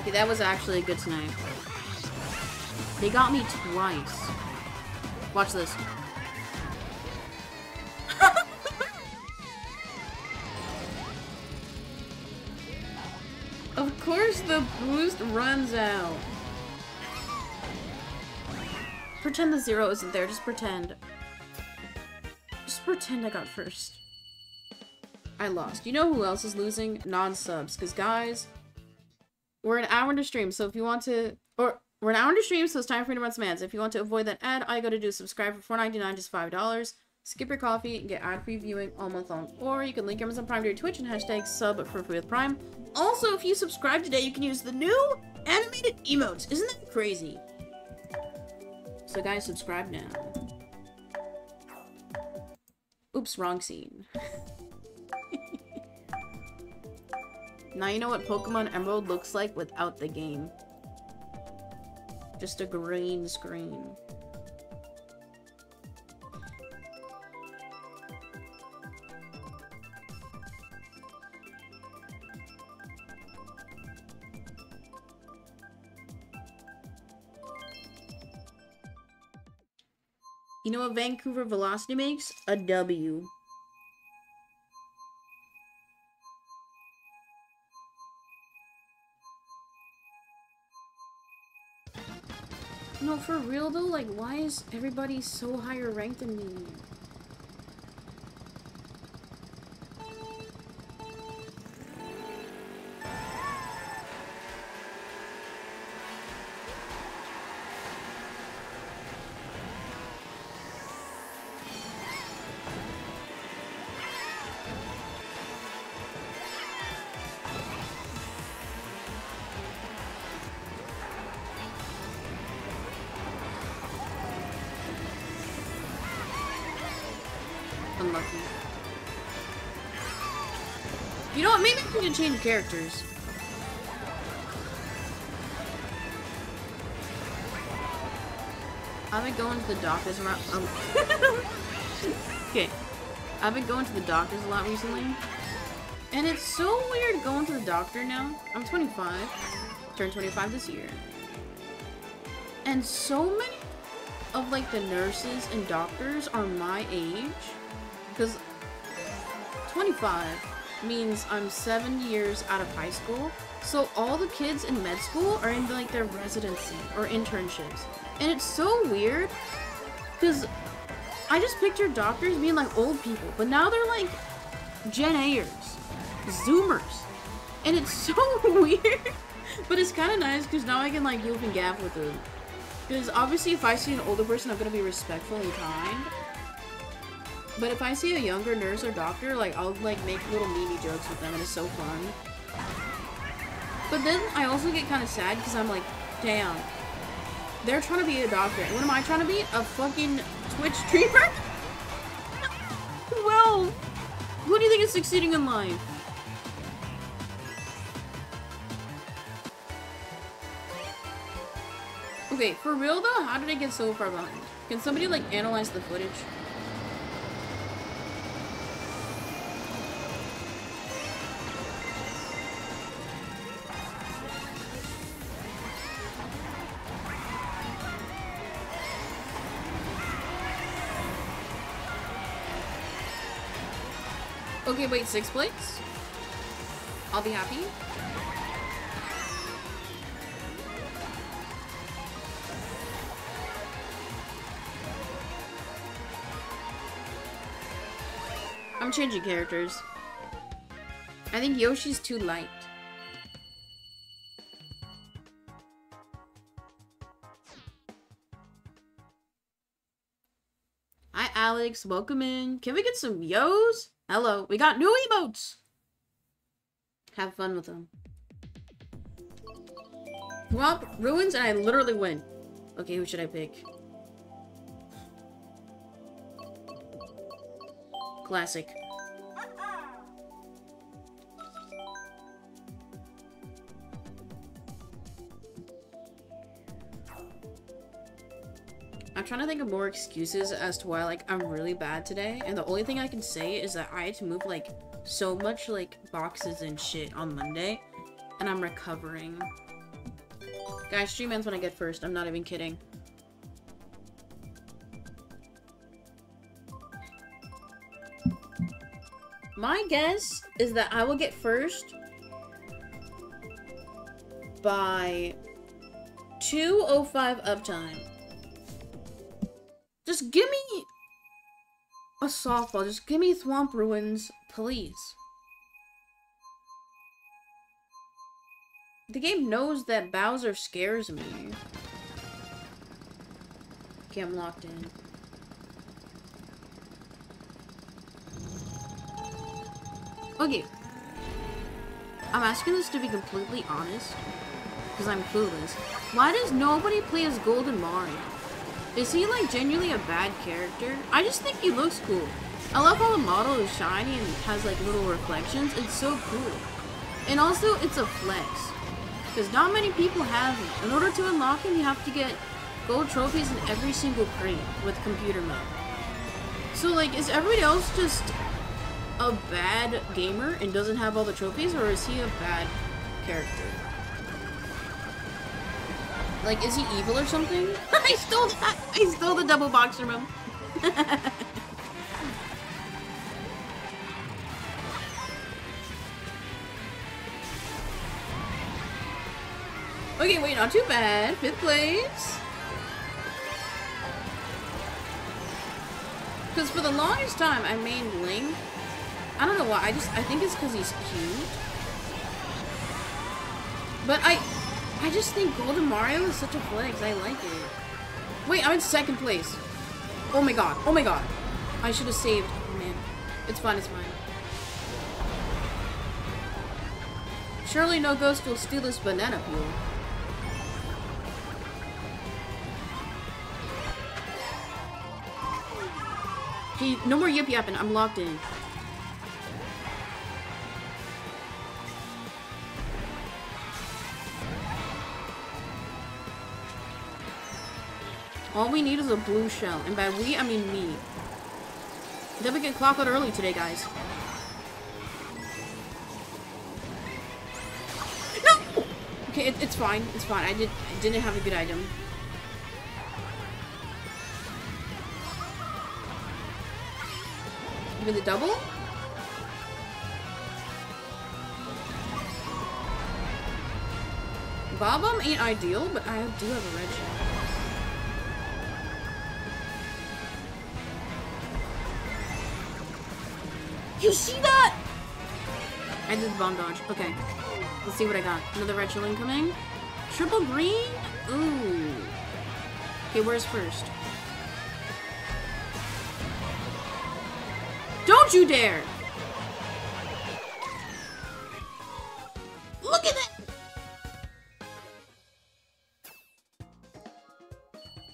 Okay, that was actually a good snipe. They got me twice. Watch this. The boost runs out. Pretend the zero isn't there, just pretend. Just pretend I got first. I lost. You know who else is losing? Non-subs. Because guys, we're an hour into stream, so if you want to... Or, we're an hour into stream, so it's time for me to run some ads. If you want to avoid that ad, I you gotta do subscribe for $4.99, just $5. Skip your coffee and get ad-free viewing all month long. Or you can link Amazon Prime to your Twitch and hashtag sub for free with Prime. Also, if you subscribe today, you can use the new animated emotes. Isn't that crazy? So guys, subscribe now. Oops, wrong scene. (laughs) now you know what Pokemon Emerald looks like without the game. Just a green screen. You know what Vancouver Velocity makes? A W. No, for real though, like, why is everybody so higher ranked than me? 19 characters. I've been going to the doctors um, around. (laughs) Okay. I've been going to the doctors a lot recently. And it's so weird going to the doctor now. I'm 25. Turned 25 this year. And so many of like the nurses and doctors are my age. Because 25 means I'm seven years out of high school. So all the kids in med school are in like their residency or internships. And it's so weird because I just picture doctors being like old people, but now they're like Gen Ayers, Zoomers. And it's (laughs) so weird. But it's kind of nice because now I can like goof and gap with them. Because obviously if I see an older person, I'm going to be respectful and kind. But if I see a younger nurse or doctor, like, I'll, like, make little meme jokes with them, and it's so fun. But then I also get kind of sad, because I'm like, damn. They're trying to be a doctor, and what am I trying to be? A fucking Twitch streamer? (laughs) well, who do you think is succeeding in life? Okay, for real though, how did I get so far behind? Can somebody like analyze the footage? Wait, six plates? I'll be happy. I'm changing characters. I think Yoshi's too light. Hi, Alex. Welcome in. Can we get some yos? Hello. We got new emotes. Have fun with them. Well, ruins and I literally win. Okay, who should I pick? Classic. I'm trying to think of more excuses as to why like I'm really bad today and the only thing I can say is that I had to move like so much like boxes and shit on Monday and I'm recovering. Guys, stream ends when I get first. I'm not even kidding. My guess is that I will get first by 205 uptime. Just give me a softball. Just give me Thwomp Ruins, please. The game knows that Bowser scares me. Okay, I'm locked in. Okay. I'm asking this to be completely honest, because I'm clueless. Why does nobody play as Golden Mario? Is he, like, genuinely a bad character? I just think he looks cool. I love how the model is shiny and has, like, little reflections. It's so cool. And also, it's a flex. Because not many people have him. In order to unlock him, you have to get gold trophies in every single crate with computer mode. So, like, is everybody else just a bad gamer and doesn't have all the trophies, or is he a bad character? Like, is he evil or something? (laughs) I stole that! I stole the double box from him. okay, wait, not too bad. Fifth place. Because for the longest time, I made Link I don't know why. I just I think it's because he's cute. But I I just think Golden Mario is such a flex. I like it. Wait, I'm in second place. Oh my god. Oh my god. I should have saved. Oh man. It's fine, it's fine. Surely no ghost will steal this banana peel. Okay, no more yip yapping. I'm locked in. All we need is a blue shell. And by we, I mean me. Then we can clock out early today, guys. No! Okay, it, it's fine. It's fine. I, did, I didn't have a good item. Even the double? Bob-omb ain't ideal, but I do have a red shell. You see that? I did the bomb dodge. Okay. Let's see what I got. Another red shell incoming. Triple green? Ooh. Okay, where's first? Don't you dare! Look at that!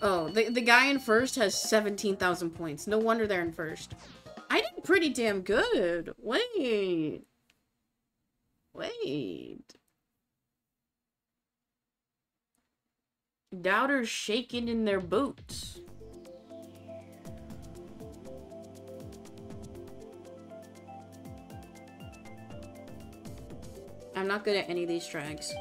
Oh, the, the guy in first has 17,000 points. No wonder they're in first. Pretty damn good. Wait. Wait. Doubters shaking in their boots. I'm not good at any of these tracks.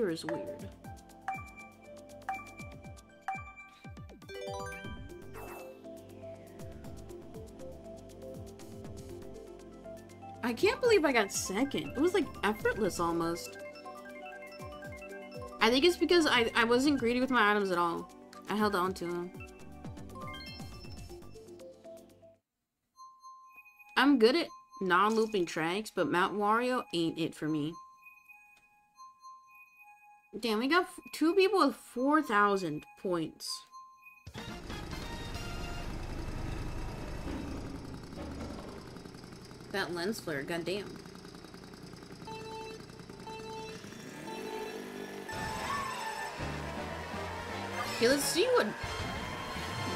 Here is weird. I can't believe I got second. It was like effortless almost. I think it's because I, I wasn't greedy with my items at all. I held on to them. I'm good at non-looping tracks, but Mount Wario ain't it for me. Damn, we got two people with 4,000 points. That lens flare, goddamn. Okay, let's see what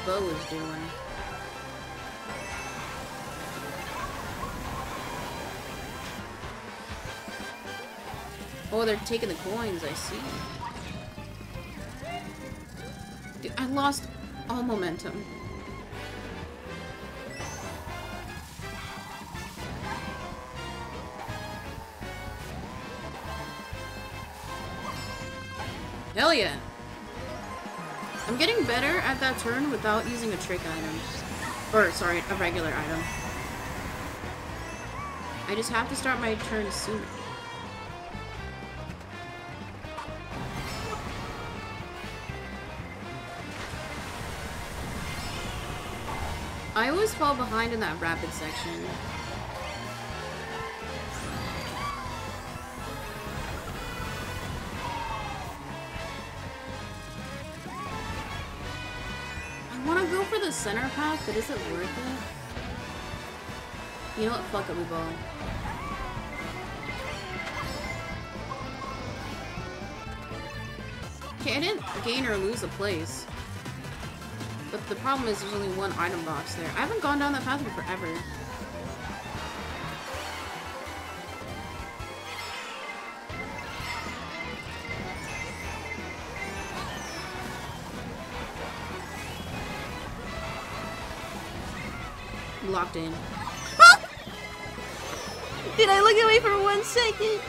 Bo is doing. Oh, they're taking the coins, I see. Dude, I lost all momentum. Hell yeah. I'm getting better at that turn without using a trick item. Or, sorry, a regular item. I just have to start my turn sooner. Always fall behind in that rapid section. I want to go for the center path, but is it worth it? You know what? Fuck it, we ball. Okay, I didn't gain or lose a place. But the problem is there's only one item box there. I haven't gone down that path in forever. Locked in. (laughs) Did I look away for one second?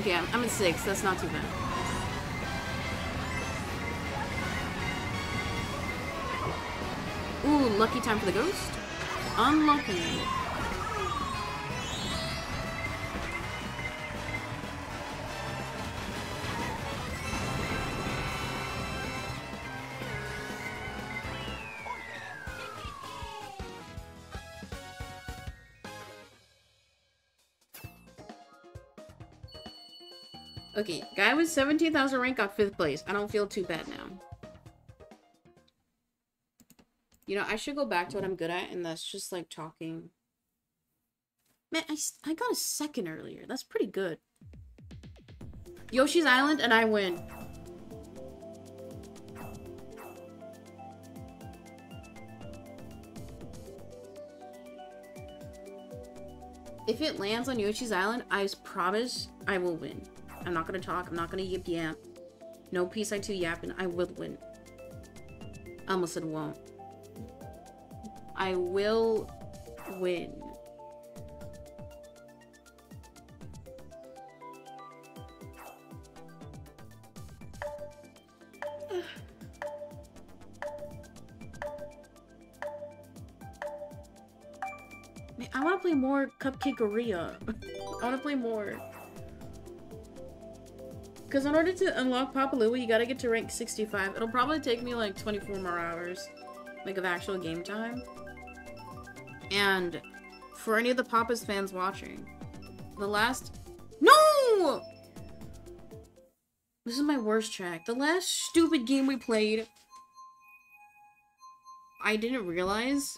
Okay, I'm, at six. That's not too bad. Lucky time for the ghost. Unlucky. Okay, guy with 17,000 rank got 5th place. I don't feel too bad now. You know, I should go back to what I'm good at, and that's just, like, talking. Man, I, I got a second earlier. That's pretty good. Yoshi's Island, and I win. If it lands on Yoshi's Island, I promise I will win. I'm not gonna talk. I'm not gonna yip yap. No peace I two yapping. I will win. I almost said won't. I will win. Man, I want to play more Cupcakeria. (laughs) I want to play more. Because in order to unlock Papa you gotta get to rank 65. It'll probably take me like 24 more hours. Like of actual game time. And for any of the Papa's fans watching, the last... No! This is my worst track. The last stupid game we played, I didn't realize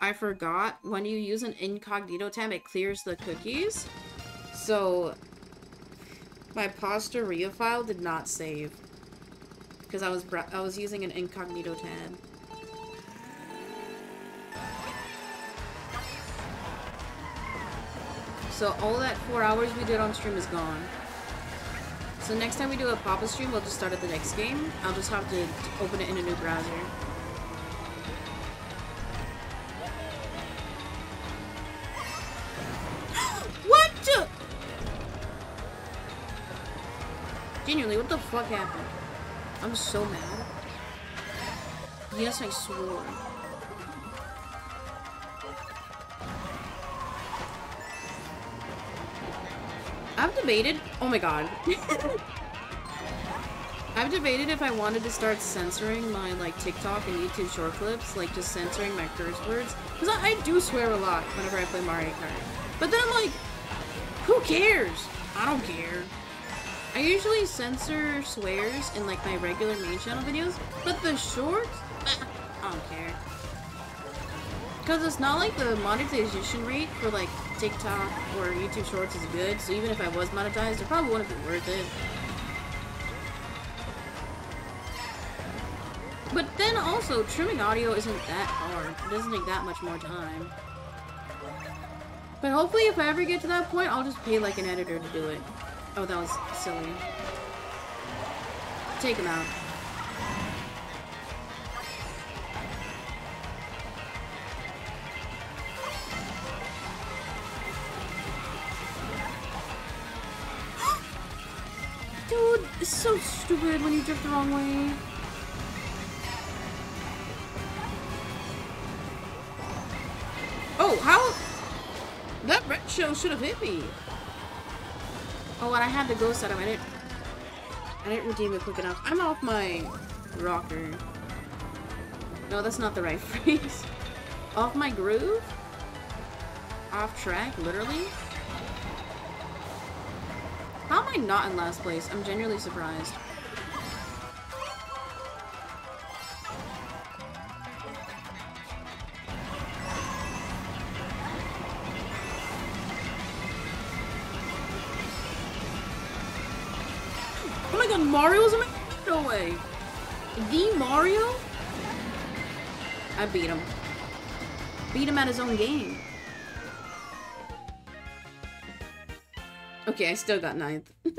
I forgot when you use an incognito tab, it clears the cookies. So, my Pastaria file did not save. Because I was I was using an incognito tab. So all that four hours we did on stream is gone. So next time we do a Papa stream, we'll just start at the next game. I'll just have to open it in a new browser. (gasps) what? Genuinely, what the fuck happened? I'm so mad. Yes, I swore. I've debated. Oh my god. (laughs) I've debated if I wanted to start censoring my like TikTok and YouTube short clips, like just censoring my curse words, because I, I do swear a lot whenever I play Mario Kart. But then I'm like, who cares? I don't care. I usually censor swears in like my regular main channel videos, but the shorts, eh, I don't care. Because it's not like the monetization rate for like TikTok or YouTube Shorts is good, so even if I was monetized, it probably wouldn't be worth it. But then also, trimming audio isn't that hard. It doesn't take that much more time. But hopefully if I ever get to that point, I'll just pay like an editor to do it. Oh, that was silly. Take him out. Dude, it's so stupid when you drift the wrong way. Oh, how? That red shell should have hit me. Oh, and I had the ghost item. I didn't. I didn't redeem it quick enough. I'm off my rocker. No, that's not the right (laughs) phrase. off my groove? Off track, literally? I not in last place? I'm genuinely surprised. Oh my god, Mario's in my- No way. The Mario? I beat him. Beat him at his own game. Okay, I still got ninth. (laughs)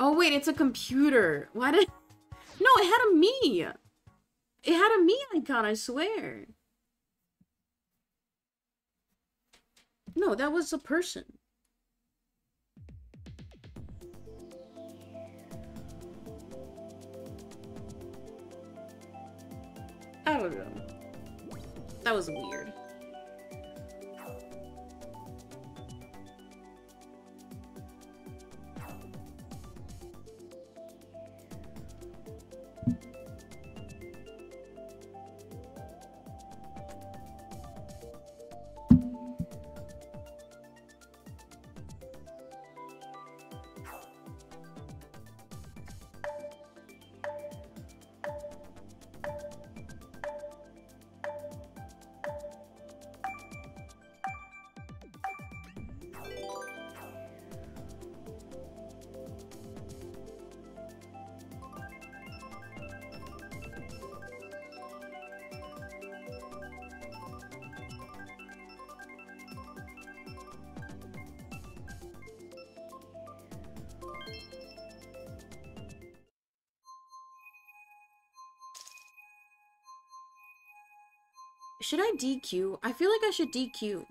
oh wait, it's a computer. Why did... (laughs) No, it had a me. It had a me icon, I swear. No, that was a person. I don't know. That was weird. DQ? I feel like I should DQ.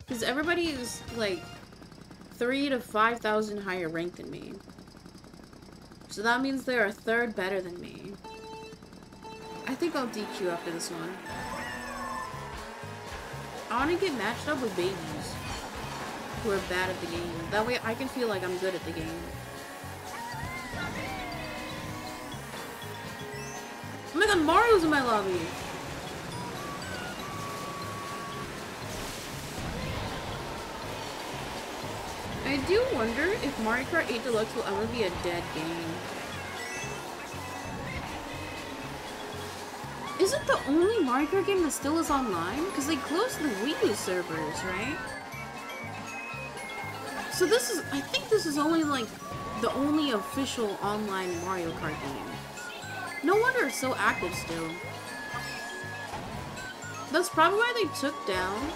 Because everybody is, like, three to 5,000 higher ranked than me. So that means they're a third better than me. I think I'll DQ after this one. I want to get matched up with babies who are bad at the game. That way I can feel like I'm good at the game. My Mario's in my lobby! I do wonder if Mario Kart 8 Deluxe will ever be a dead game. Is it the only Mario Kart game that still is online? Because they closed the Wii U servers, right? So this is, I think this is only like the only official online Mario Kart game. No wonder it's so active still. That's probably why they took down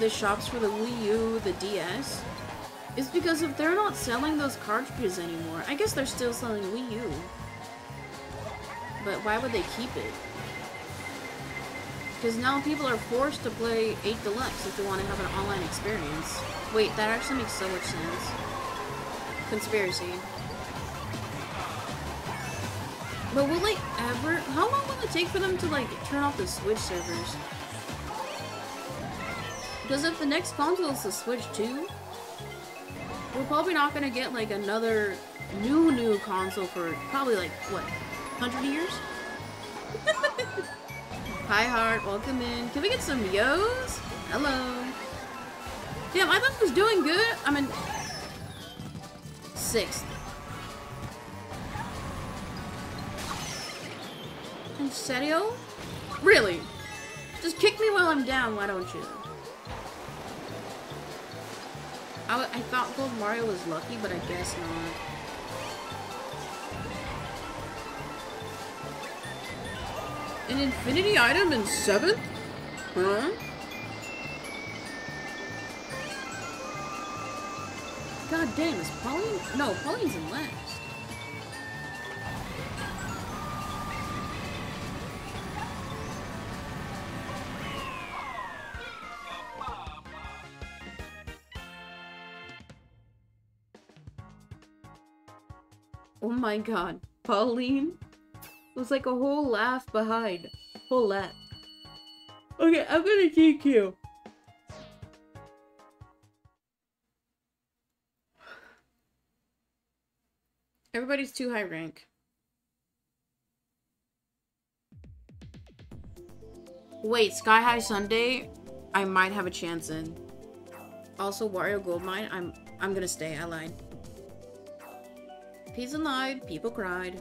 the shops for the Wii U, the DS, is because if they're not selling those cartridges anymore, I guess they're still selling Wii U. But why would they keep it? Because now people are forced to play 8 Deluxe if they want to have an online experience. Wait, that actually makes so much sense. Conspiracy. But will they ever... How long will it take for them to, like, turn off the Switch servers? Because if the next console is the Switch 2, we're probably not gonna get like another new new console for probably like what, 100 years? (laughs) Hi Heart, welcome in. Can we get some yo's? Hello. Damn, I thought it was doing good. I'm in sixth. In serio? Really? Just kick me while I'm down, why don't you? I, I thought Gold Mario was lucky, but I guess not. An infinity item in 7th? Huh? God damn, is Pauline? No, Pauline's in last. My god. Pauline was like a whole laugh behind. Whole laugh. Okay, I'm gonna DQ. Everybody's too high rank. Wait, Sky High Sundae, I might have a chance in. Also, Wario Goldmine, I'm I'm gonna stay. I lied. Peacein. People cried.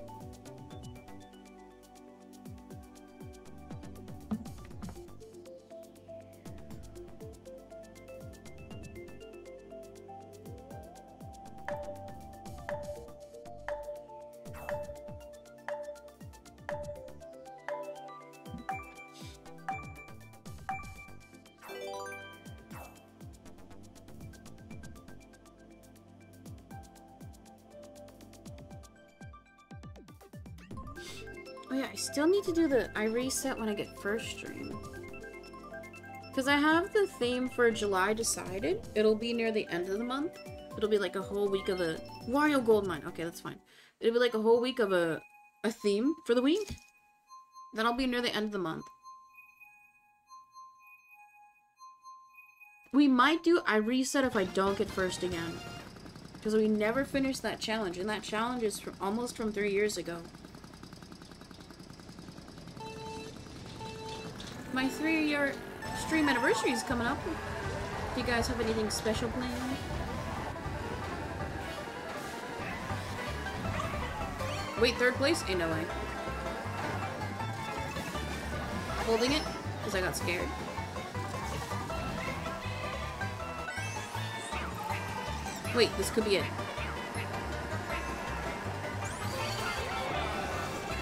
Do the I reset when I get first stream. Because I have the theme for July decided. It'll be near the end of the month. It'll be like a whole week of a Wario Goldmine. Okay, that's fine. It'll be like a whole week of a a theme for the week. Then I'll be near the end of the month. We might do I reset if I don't get first again. Because we never finished that challenge, and that challenge is from almost from three years ago. My three-year stream anniversary is coming up. Do you guys have anything special planned? Wait, third place? Ain't no way. Holding it, because I got scared. Wait, this could be it.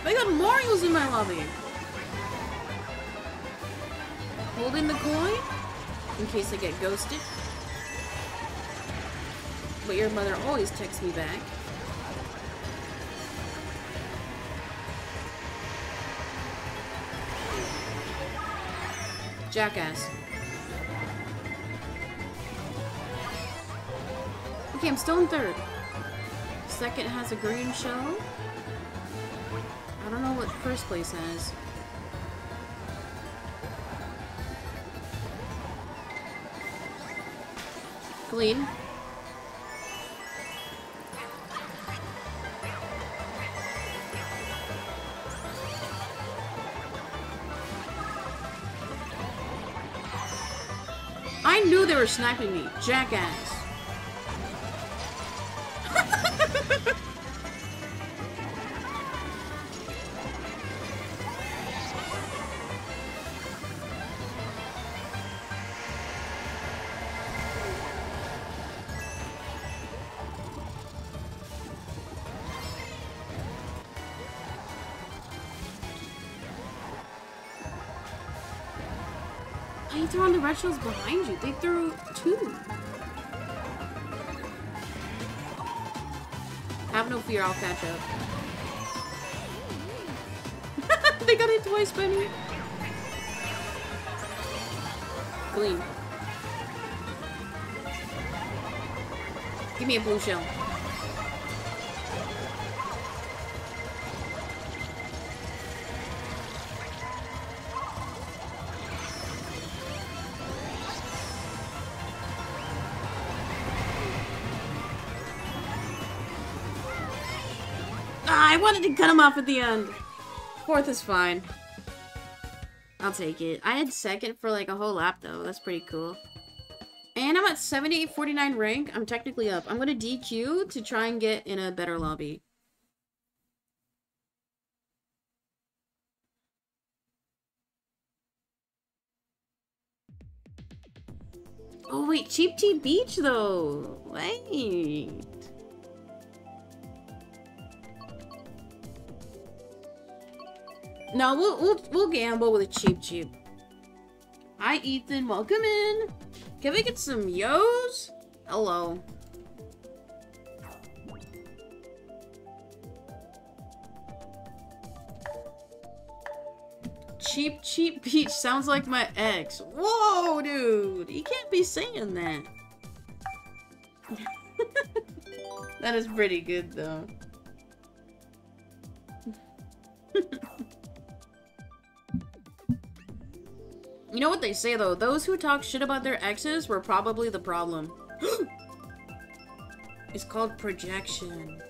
I got Mario's in my lobby! holding the coin in case I get ghosted. But your mother always texts me back. Jackass. Okay, I'm still in third. Second has a green shell. I don't know what first place has. Clean. I knew they were sniping me. Jackass. Shells behind you? They threw two. Have no fear, I'll catch up. (laughs) they got it twice me. Clean. Give me a blue shell. Wanted to cut him off at the end. Fourth is fine. I'll take it. I had second for like a whole lap though. That's pretty cool. And I'm at 7849 rank. I'm technically up. I'm gonna DQ to try and get in a better lobby. Oh wait, Cheep Cheep Beach though. Wait. No, we'll we'll we'll gamble with a Cheep Cheep. Hi Ethan, welcome in. Can we get some yos? Hello. Cheap cheap peach sounds like my ex. Whoa, dude, you can't be saying that. (laughs) that is pretty good though. (laughs) You know what they say though, those who talk shit about their exes were probably the problem. (gasps) it's called projection.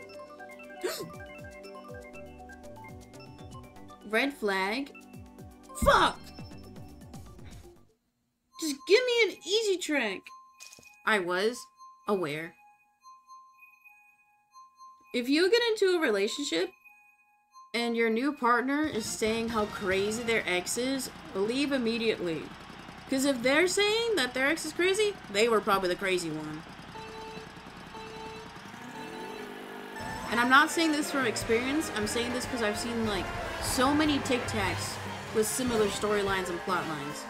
(gasps) Red flag? Fuck! Just give me an easy trick. I was aware. If you get into a relationship and your new partner is saying how crazy their ex is, leave immediately. Because if they're saying that their ex is crazy, they were probably the crazy one. And I'm not saying this from experience, I'm saying this because I've seen like so many TikToks with similar storylines and plot lines.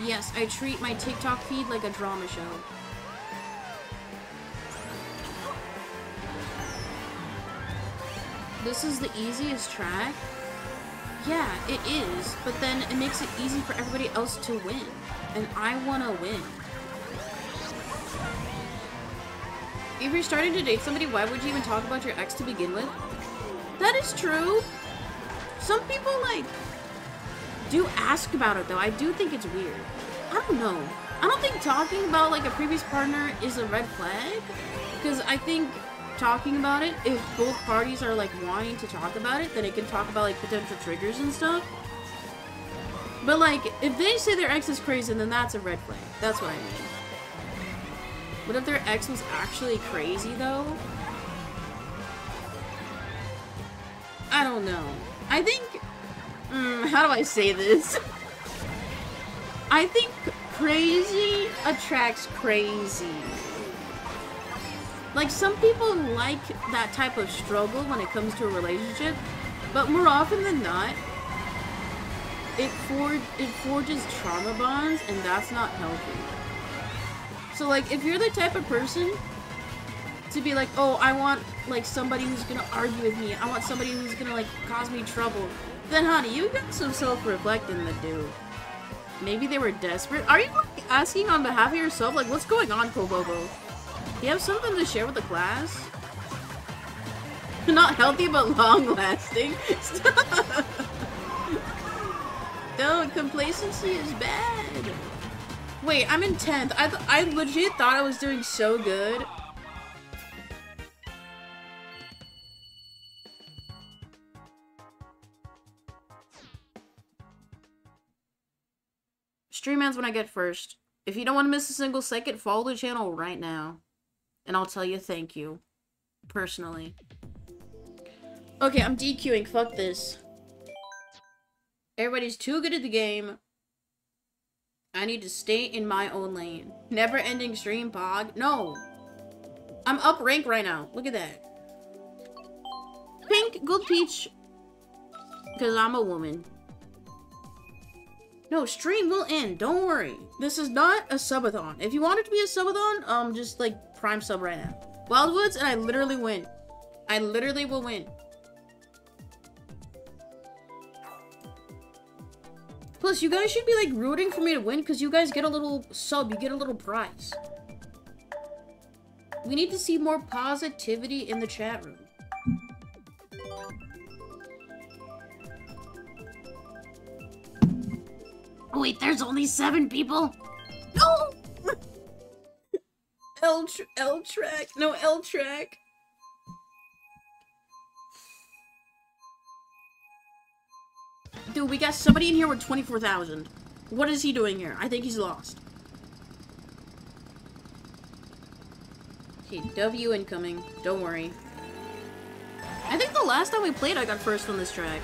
Yes, I treat my TikTok feed like a drama show. This is the easiest track? Yeah, it is, but then it makes it easy for everybody else to win. And I want to win. If you're starting to date somebody, why would you even talk about your ex to begin with? That is true. Some people, like, do ask about it, though. I do think it's weird. I don't know. I don't think talking about, like, a previous partner is a red flag. Because I think talking about it, if both parties are, like, wanting to talk about it, then it can talk about, like, potential triggers and stuff. But, like, if they say their ex is crazy, then that's a red flag. That's what I mean. What if their ex was actually crazy, though? I don't know. I think... Mm, how do I say this? (laughs) I think crazy attracts crazy. Like, some people like that type of struggle when it comes to a relationship, but more often than not, it, for it forges trauma bonds, and that's not healthy. So, like, if you're the type of person to be like, oh, I want, like, somebody who's gonna argue with me, I want somebody who's gonna, like, cause me trouble, Then, honey, you got some self-reflecting to do. Maybe they were desperate. Are you like, asking on behalf of yourself? Like, what's going on, Kobobo? You have something to share with the class? Not healthy, but long-lasting. (laughs) Don't. Complacency is bad. Wait, I'm in 10th. I, I legit thought I was doing so good. Stream ends when I get first. If you don't want to miss a single second, follow the channel right now. And I'll tell you thank you. Personally. Okay, I'm DQing. Fuck this. Everybody's too good at the game. I need to stay in my own lane. Never ending stream, Pog. No. I'm up rank right now. Look at that. Pink, gold peach. Because I'm a woman. No, stream will end. Don't worry. This is not a subathon. If you want it to be a subathon, um, just like prime sub right now. Wildwoods, and I literally win. I literally will win. Plus, you guys should be like rooting for me to win because you guys get a little sub, you get a little prize. We need to see more positivity in the chat room. Wait, there's only seven people? No! (laughs) (laughs) L, L track. No, L track. Dude, we got somebody in here with 24,000. What is he doing here? I think he's lost. Okay, W incoming. Don't worry. I think the last time we played, I got first on this track.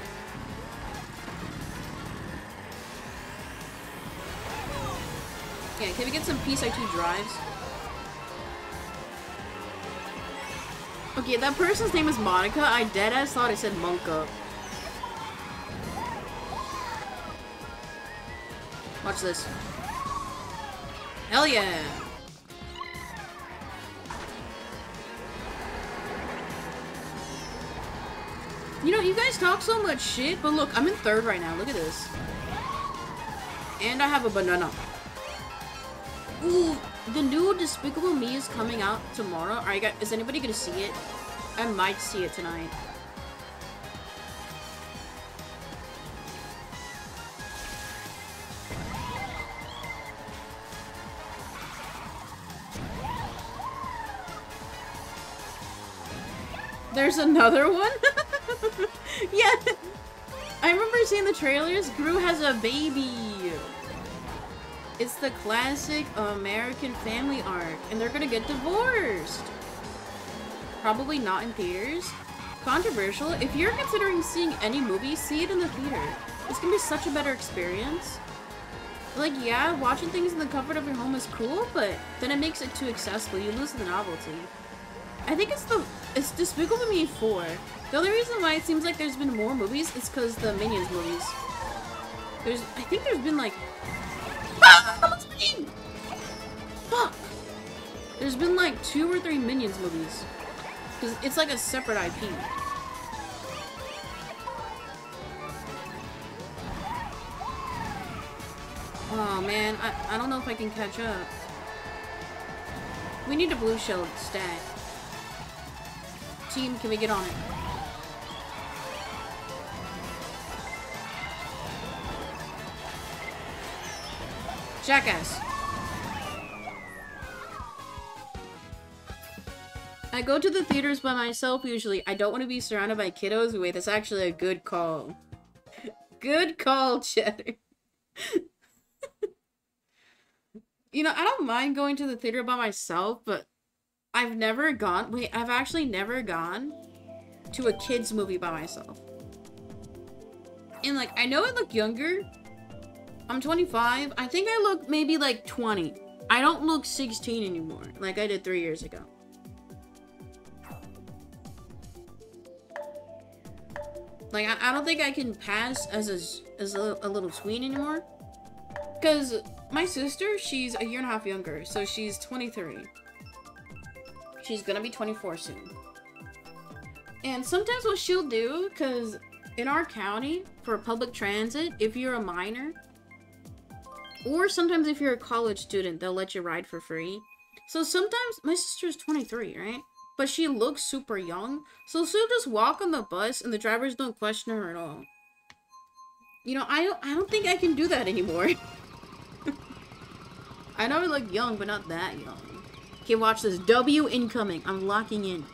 Yeah, can we get some PSI2 drives? Okay, that person's name is Monica. I deadass thought it said Monka. Watch this. Hell yeah! You know, you guys talk so much shit, but look, I'm in third right now. Look at this. And I have a banana. Ooh, the new Despicable Me is coming out tomorrow. Alright, guys, is anybody gonna see it? I might see it tonight. There's another one? (laughs) yeah. I remember seeing the trailers. Gru has a baby. It's the classic American family arc, and they're gonna get divorced. Probably not in theaters. Controversial. If you're considering seeing any movie, see it in the theater. It's gonna be such a better experience. Like, yeah, watching things in the comfort of your home is cool, but then it makes it too accessible. You lose the novelty. I think it's the it's Despicable Me 4. The only reason why it seems like there's been more movies is because the Minions movies. There's I think there's been like Fuck! There's been like two or three Minions movies. Because it's like a separate IP. Oh man, I, I don't know if I can catch up. We need a blue shell stat. Team, can we get on it? Jackass. I go to the theaters by myself usually. I don't want to be surrounded by kiddos. Wait, that's actually a good call. good call, Cheddar. (laughs) you know, I don't mind going to the theater by myself, but I've never gone- wait, I've actually never gone to a kid's movie by myself. And like, I know I look younger. I'm 25. I think I look maybe like 20. I don't look 16 anymore, like I did three years ago. Like, I, I don't think I can pass as a, as a, a little tween anymore. Because my sister, she's a year and a half younger, so she's 23. She's gonna be 24 soon. And sometimes what she'll do, because in our county, for public transit if you're a minor. Or sometimes if you're a college student, they'll let you ride for free. So sometimes, my sister's 23, right? But she looks super young. So she'll just walk on the bus and the drivers don't question her at all. You know, I don't, I don't think I can do that anymore. (laughs) I know I look young, but not that young. Okay, watch this. W incoming. I'm locking in.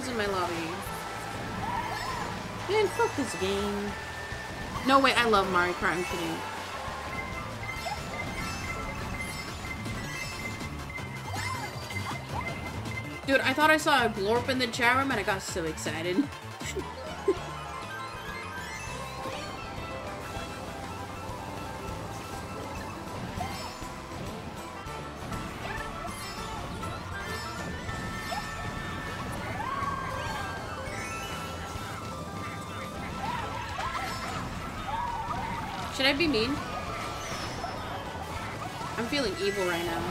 Mario's in my lobby. Man, fuck this game. No, wait, I love Mario Kart, I'm kidding. Dude, I thought I saw a glorp in the chat room and I got so excited. (laughs) be mean? I'm feeling evil right now.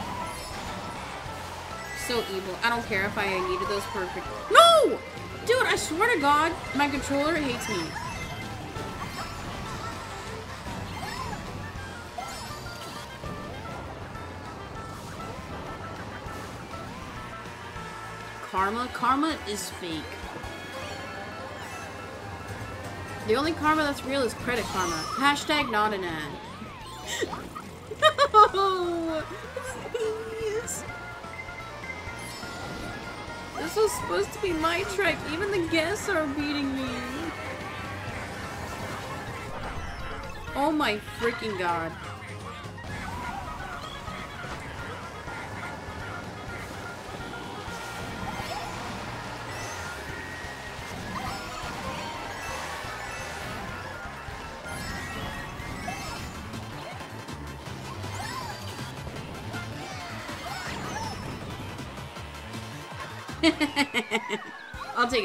So evil. I don't care if I needed those perfect. No! Dude, I swear to God, my controller hates me. Karma? Karma is fake. The only karma that's real is credit karma. Hashtag not an ad. no! (laughs) Please. This was supposed to be my trek. Even the guests are beating me. Oh my freaking god.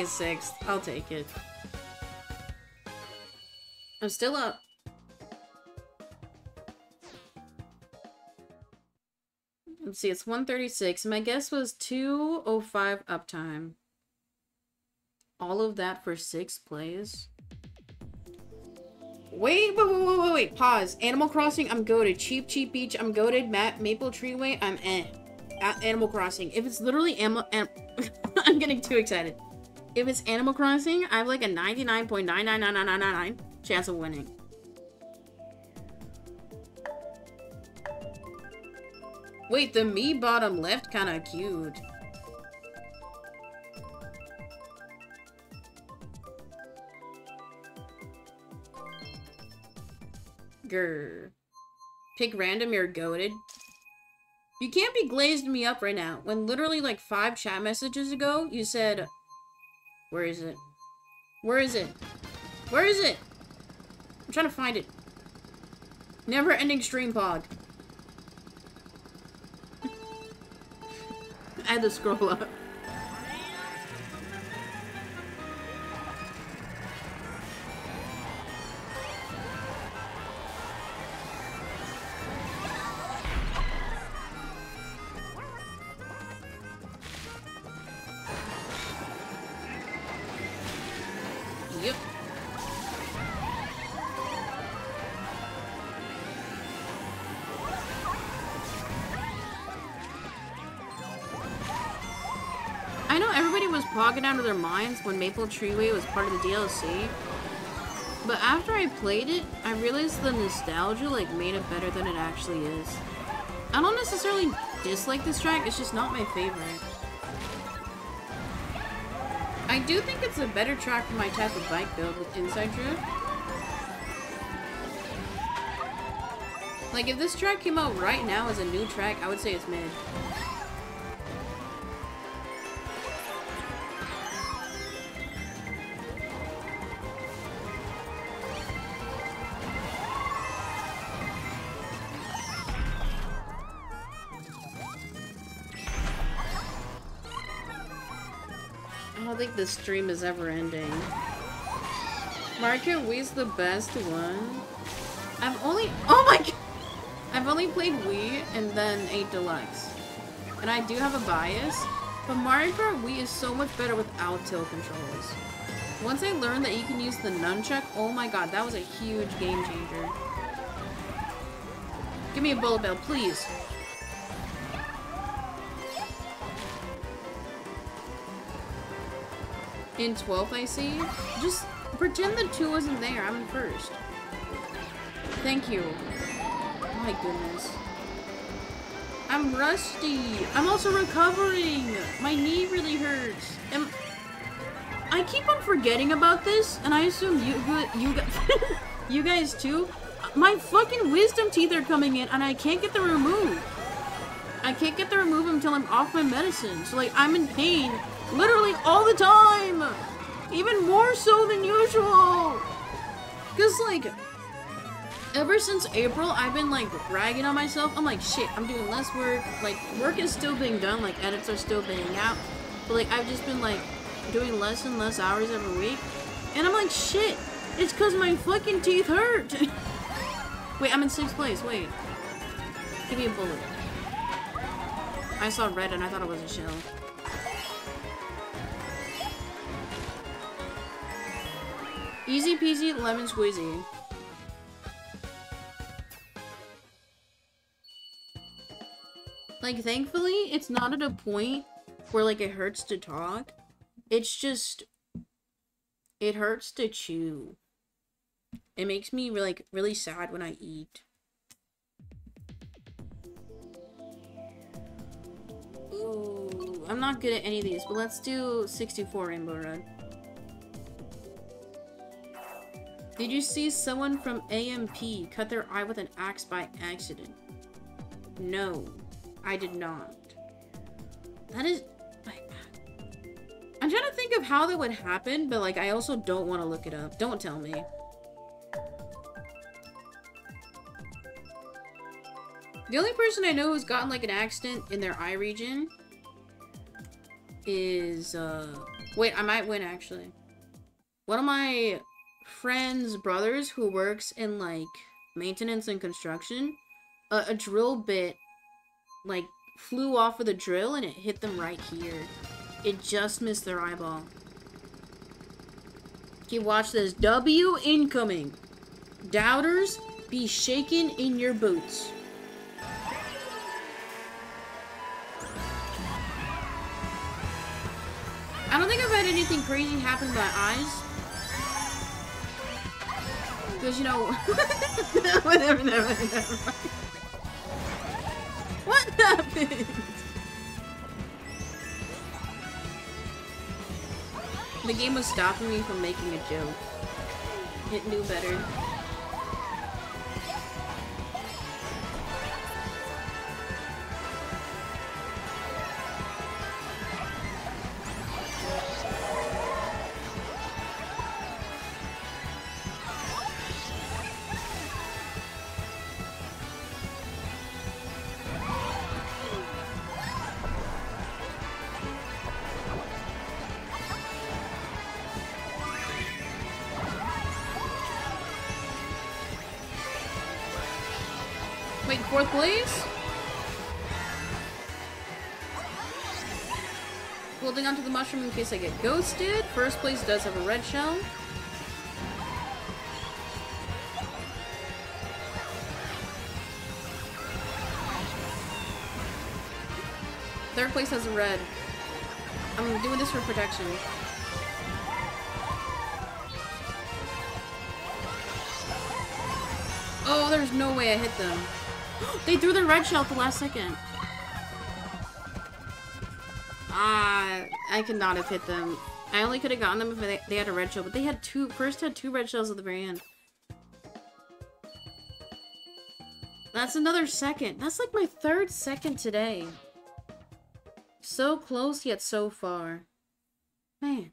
A sixth. I'll take it. I'm still up. Let's see, it's 136. My guess was 205 uptime. All of that for six plays? Wait, wait, wait, wait, wait, wait. Pause. Animal Crossing, I'm goaded. Cheep, Cheep Beach, I'm goaded. Map, Maple Treeway, I'm eh. Animal Crossing. If it's literally Animal... An (laughs) I'm getting too excited. If it's Animal Crossing, I have like a 99.99999 chance of winning. Wait, the me bottom left kind of cute. Grr. Pick random, you're goaded. You can't be glazed me up right now. When literally like five chat messages ago, you said, where is it? Where is it? Where is it? I'm trying to find it. Never ending stream pod. (laughs) I had to scroll up. Bogging out of their minds when Maple Treeway was part of the DLC. But after I played it, I realized the nostalgia like made it better than it actually is. I don't necessarily dislike this track, it's just not my favorite. I do think it's a better track for my type of bike build with Inside Drift. Like, if this track came out right now as a new track, I would say it's mid. This stream is ever ending. Mario Wii's the best one. I've only- Oh my god! I've only played Wii and then 8 Deluxe. And I do have a bias, but Mario Kart Wii is so much better without tilt controls. Once I learned that you can use the nunchuck, oh my god, that was a huge game changer. Give me a bullet bill, please. In 12th, I see. Just pretend the 2 wasn't there. I'm in first. Thank you. Oh my goodness. I'm rusty. I'm also recovering. My knee really hurts. And I keep on forgetting about this, and I assume you you (laughs) you guys too. My fucking wisdom teeth are coming in, and I can't get them removed. I can't get them removed until I'm off my medicine. So like I'm in pain literally all the time, even more so than usual. Cause like ever since April, I've been like ragging on myself. I'm like, shit, I'm doing less work. Like, work is still being done, like, edits are still being out. But, like, I've just been, like, doing less and less hours every week. And I'm like, shit, it's because my fucking teeth hurt. (laughs) Wait, I'm in sixth place. Wait. Give me a bullet. I saw red and I thought it was a shell. Easy peasy lemon squeezy. Like, thankfully, it's not at a point where, like, it hurts to talk. It's just... It hurts to chew. It makes me, like, really sad when I eat. Ooh, I'm not good at any of these, but let's do 64 Rainbow Road. Did you see someone from AMP cut their eye with an axe by accident? No. I did not. That is... I'm trying to think of how that would happen, but like I also don't want to look it up. Don't tell me. The only person I know who's gotten like an accident in their eye region is, uh... Wait, I might win actually. One of my friend's brothers who works in like maintenance and construction, uh, a drill bit like, flew off of the drill and it hit them right here. It just missed their eyeball. Okay, watch this. W incoming. Doubters, be shaken in your boots. I don't think I've had anything crazy happen to my eyes. Because, you know... (laughs) never, never. What happened? The game was stopping me from making a joke. It knew better. Mushroom in case I get ghosted. First place does have a red shell. Third place has a red. I'm doing this for protection. Oh, there's no way I hit them. (gasps) they threw their red shell at the last second. Ah, I could not have hit them. I only could have gotten them if they, they had a red shell, but they had two, first had two red shells at the very end. That's another second. That's like my third second today. So close, yet so far. Man.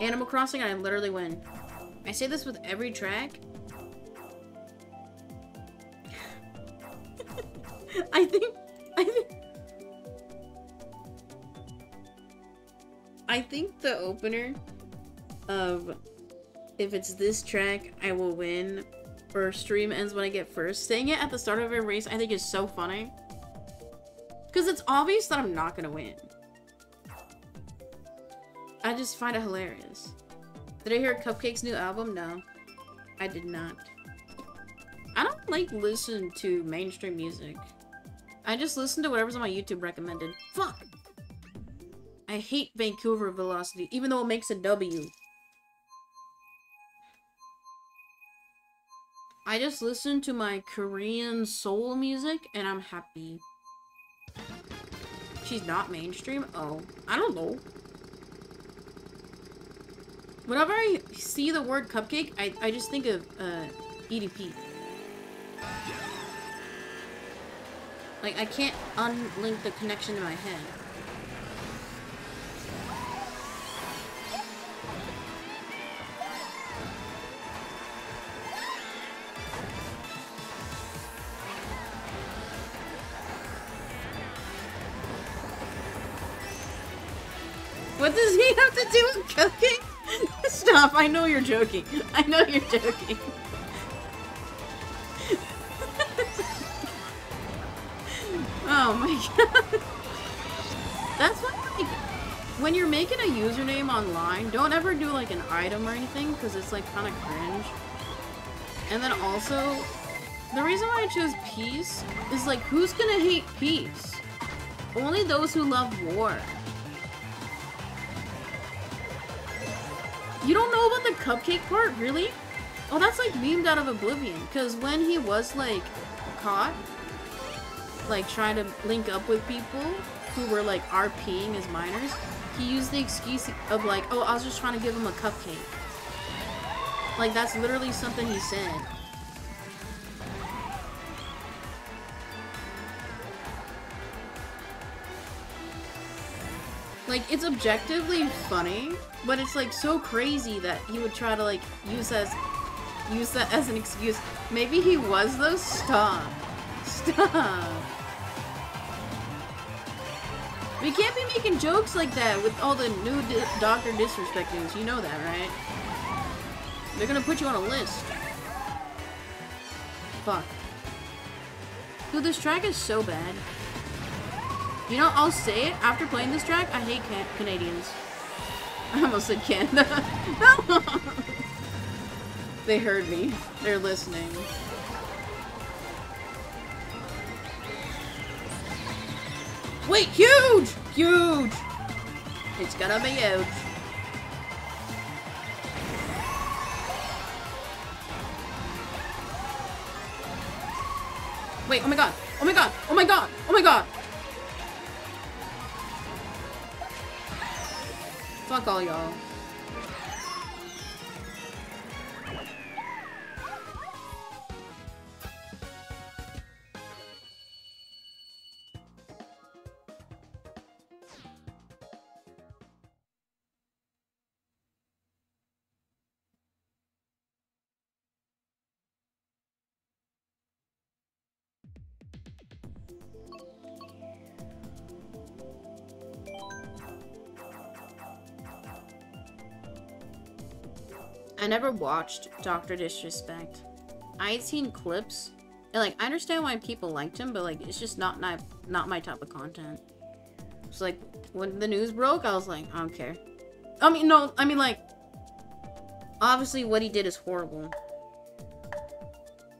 Animal Crossing, I literally win. I say this with every track. I think I think I think the opener of if it's this track, I will win, or stream ends when I get first. Saying it at the start of a race, I think is so funny. Because it's obvious that I'm not gonna win. I just find it hilarious. Did I hear Cupcake's new album? No. I did not. I don't like listen to mainstream music. I just listen to whatever's on my YouTube recommended. Fuck! I hate Vancouver Velocity, even though it makes a W. I just listen to my Korean soul music and I'm happy. She's not mainstream? Oh, I don't know. Whenever I see the word cupcake, I, I just think of uh, EDP. Like, I can't unlink the connection in my head. What does he have to do with cooking? (laughs) Stop, I know you're joking. I know you're joking. Oh my (laughs) god. That's what, like, when you're making a username online, don't ever do like an item or anything, because it's like kind of cringe. And then also, the reason why I chose peace is like, who's gonna hate peace? Only those who love war. You don't know about the cupcake part, really? Oh, that's like memed out of oblivion. Because when he was like caught, like trying to link up with people who were like RPing as minors, he used the excuse of like, oh, I was just trying to give him a cupcake. Like that's literally something he said. Like, it's objectively funny, but it's like so crazy that he would try to like use as use that as an excuse. Maybe he was though. Stop. Stop. We can't be making jokes like that with all the new di Doctor Disrespect news. You know that, right? They're gonna put you on a list. Fuck. Dude, this track is so bad. You know, I'll say it, after playing this track, I hate can Canadians. (laughs) I almost said Canada. no! (laughs) they heard me. They're listening. Wait, huge! Huge! It's gonna be huge. Wait, oh my god! Oh my god! Oh my god! Oh my god! Fuck all y'all. I never watched Dr. Disrespect. I had seen clips. And, like, I understand why people liked him, but, like, it's just not, not, not my type of content. It's like, when the news broke, I was like, I don't care. I mean, no, I mean, like, obviously what he did is horrible.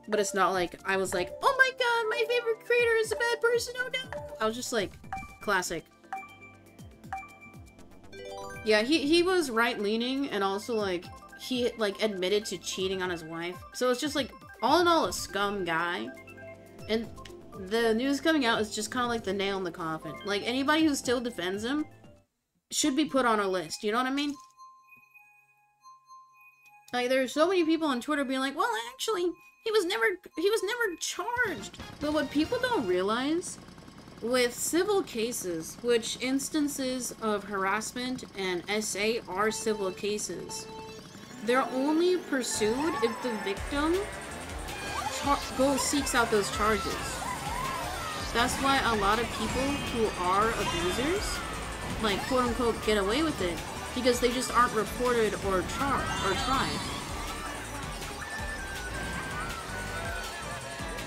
But it's not like, I was like, oh my god, my favorite creator is a bad person, oh no! I was just like, classic. Yeah, he, he was right-leaning and also, like, he like admitted to cheating on his wife. So it's just like all in all a scum guy. And the news coming out is just kind of like the nail in the coffin. Like anybody who still defends him should be put on a list. You know what I mean? Like there's so many people on Twitter being like, "Well, actually, he was never he was never charged." But what people don't realize with civil cases, which instances of harassment and SA are civil cases, they're only pursued if the victim goes seeks out those charges. That's why a lot of people who are abusers, like quote unquote, get away with it because they just aren't reported or char or tried.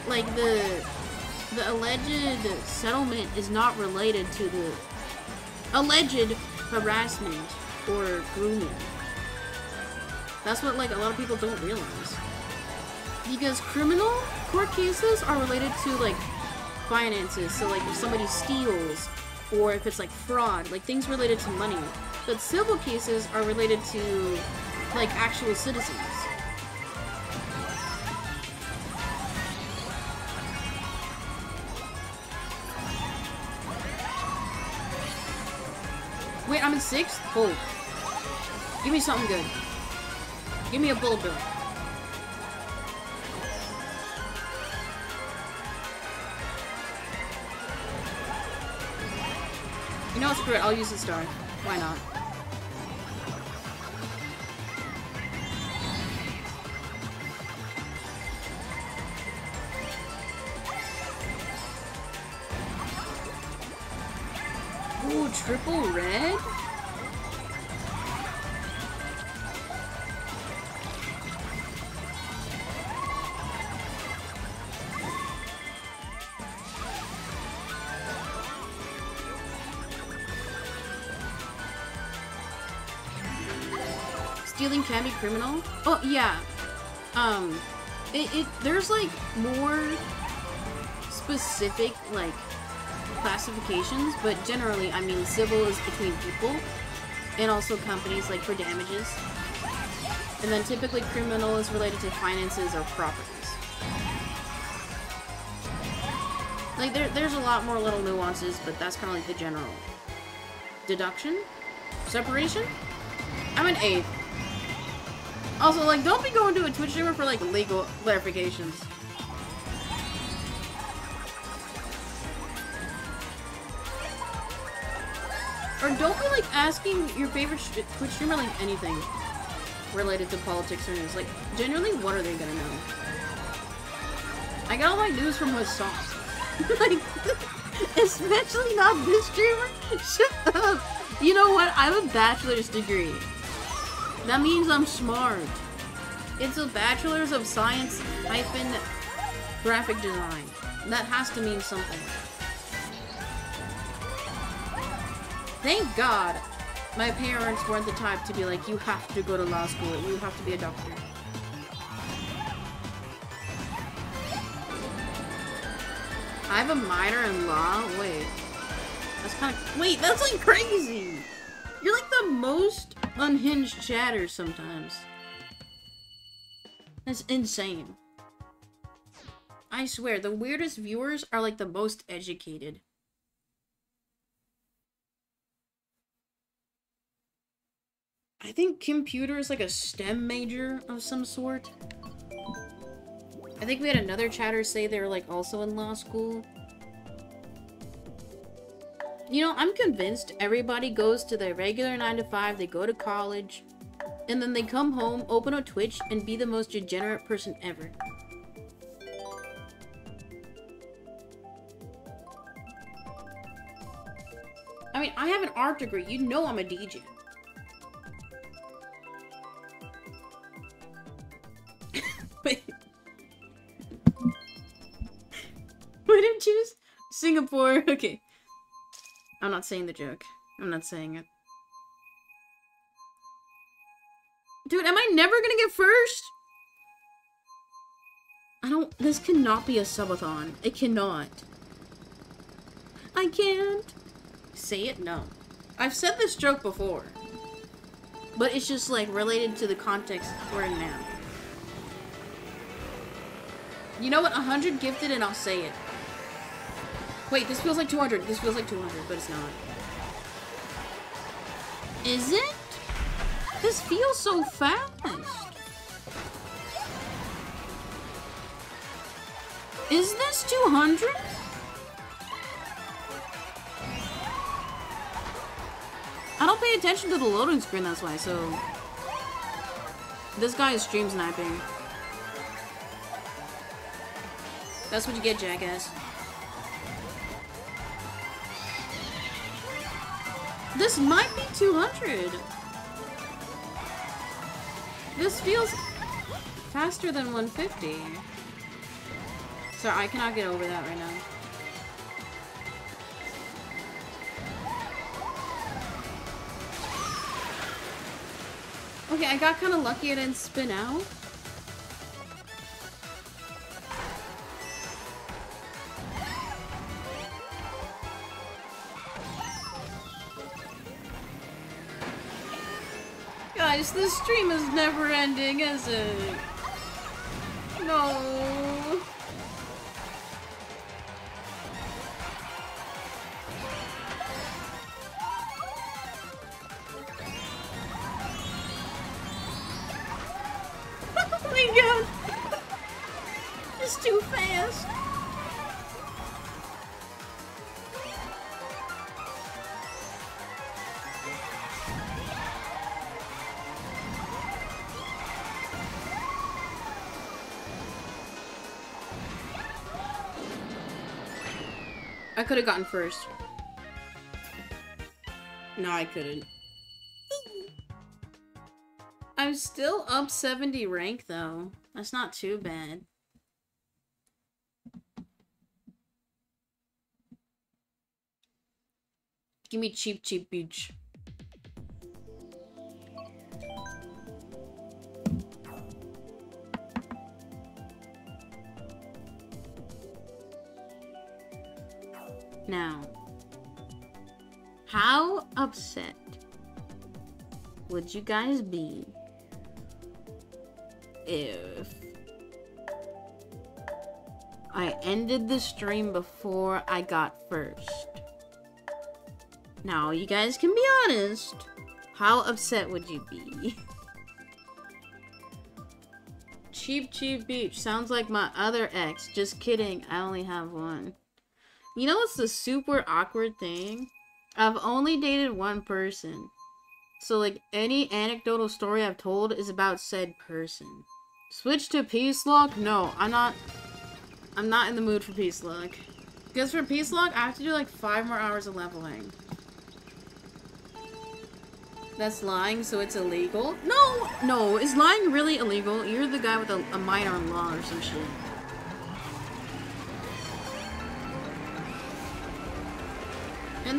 Like the the alleged settlement is not related to the alleged harassment or grooming. That's what like a lot of people don't realize. Because criminal court cases are related to like finances. So like if somebody steals or if it's like fraud, like things related to money. But civil cases are related to like actual citizens. Wait, I'm in sixth? Oh. Give me something good. Give me a bill. You know screw it, I'll use the star. Why not? Ooh, triple red? Can be criminal? Oh, yeah. Um, it, it there's like more specific, like, classifications, but generally, I mean, civil is between people and also companies, like for damages. And then typically criminal is related to finances or properties. Like, there, there's a lot more little nuances, but that's kind of like the general. Deduction? Separation? I'm an eighth. Also, like, don't be going to a Twitch streamer for, like, legal clarifications. Or don't be like asking your favorite Twitch streamer like anything related to politics or news. Like, generally, what are they gonna know? I get all my news from Hassan. (laughs) like, (laughs) especially not this streamer. (laughs) Shut up. You know what? I have a bachelor's degree. That means I'm smart. It's a bachelor's of science hyphen graphic design. That has to mean something. Thank God my parents weren't the type to be like, you have to go to law school, you have to be a doctor. I have a minor in law? Wait. That's kind of- Wait, that's like crazy! You're like the most unhinged chatter sometimes. That's insane. I swear, the weirdest viewers are like the most educated. I think computer is like a STEM major of some sort. I think we had another chatter say they were like also in law school. You know, I'm convinced everybody goes to their regular 9 to 5, they go to college, and then they come home, open a Twitch, and be the most degenerate person ever. I mean, I have an art degree. You know I'm a DJ. Wait. (laughs) Why did choose Singapore? (laughs) Okay. I'm not saying the joke. I'm not saying it. Dude, am I never gonna get first? I don't- this cannot be a subathon. It cannot. I can't. Say it? No. I've said this joke before. But it's just like related to the context we're in now. You know what? 100 gifted and I'll say it. Wait, this feels like 200. This feels like 200, but it's not. Is it? This feels so fast. Is this 200? I don't pay attention to the loading screen, that's why, so... This guy is stream sniping. That's what you get, jackass. This might be 200. This feels faster than 150. Sorry, I cannot get over that right now. Okay, I got kind of lucky I didn't spin out. Guys, this stream is never ending, is it? No. Could have gotten first. No, I couldn't. I'm still up 70 rank though. That's not too bad. Give me Cheep, Cheep Beach. Now, how upset would you guys be if I ended the stream before I got first? Now, you guys can be honest. How upset would you be? (laughs) Cheep, Cheep Beach. Sounds like my other ex. Just kidding. I only have one. You know what's the super awkward thing? I've only dated one person. So, like, any anecdotal story I've told is about said person. Switch to Peace Lock? No, I'm not... I'm not in the mood for Peace Lock. Because for Peace Lock, I have to do, like, five more hours of leveling. That's lying, so it's illegal? No! No, is lying really illegal? You're the guy with a, a minor in law or some shit.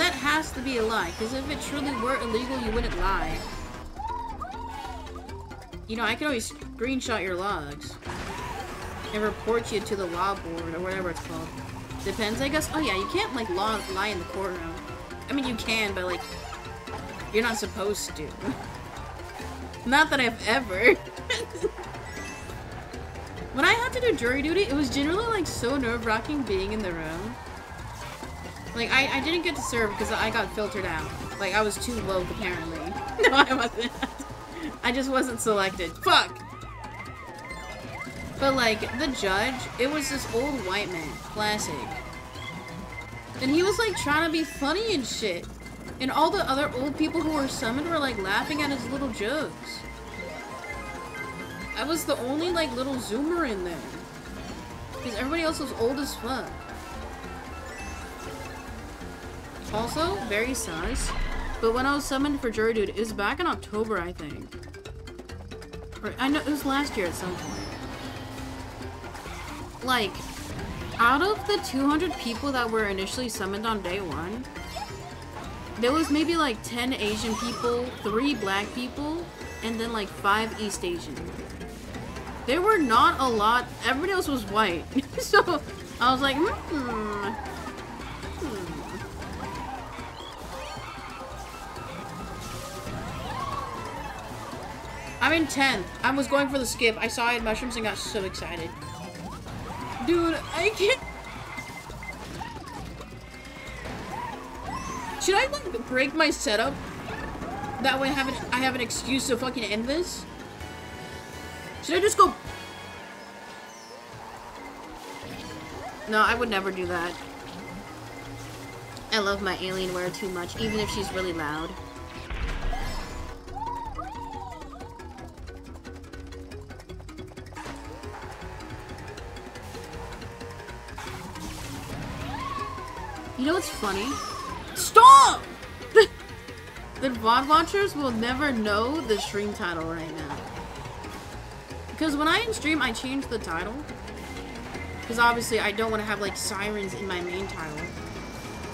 That has to be a lie, because if it truly were illegal, you wouldn't lie. You know, I can always screenshot your logs. And report you to the law board, or whatever it's called. Depends, I guess. Oh yeah, you can't, like, law lie in the courtroom. I mean, you can, but, like, you're not supposed to. (laughs) not that I've ever. (laughs) when I had to do jury duty, it was generally, like, so nerve-wracking being in the room. Like, I, I didn't get to serve because I got filtered out. Like, I was too low, apparently. (laughs) no, I wasn't. I just wasn't selected. Fuck! But, like, the judge, it was this old white man. Classic. And he was, like, trying to be funny and shit. And all the other old people who were summoned were, like, laughing at his little jokes. I was the only, like, little zoomer in there. Because everybody else was old as fuck. Also, very sus. But when I was summoned for jury Dude, it was back in October, I think. Or, I know, it was last year at some point. Like, out of the 200 people that were initially summoned on day one, there was maybe like 10 Asian people, 3 black people, and then like 5 East Asian. There were not a lot, everybody else was white. (laughs) so, I was like, hmm, I'm in 10th. I was going for the skip. I saw I had mushrooms and got so excited. Dude, I can't... Should I, like, break my setup? That way I have an, I have an excuse to fucking end this? Should I just go... No, I would never do that. I love my Alienware too much, even if she's really loud. Know what's funny? Stop! (laughs) the VOD watchers will never know the stream title right now. Because when I in stream, I change the title. Because obviously I don't want to have like sirens in my main title.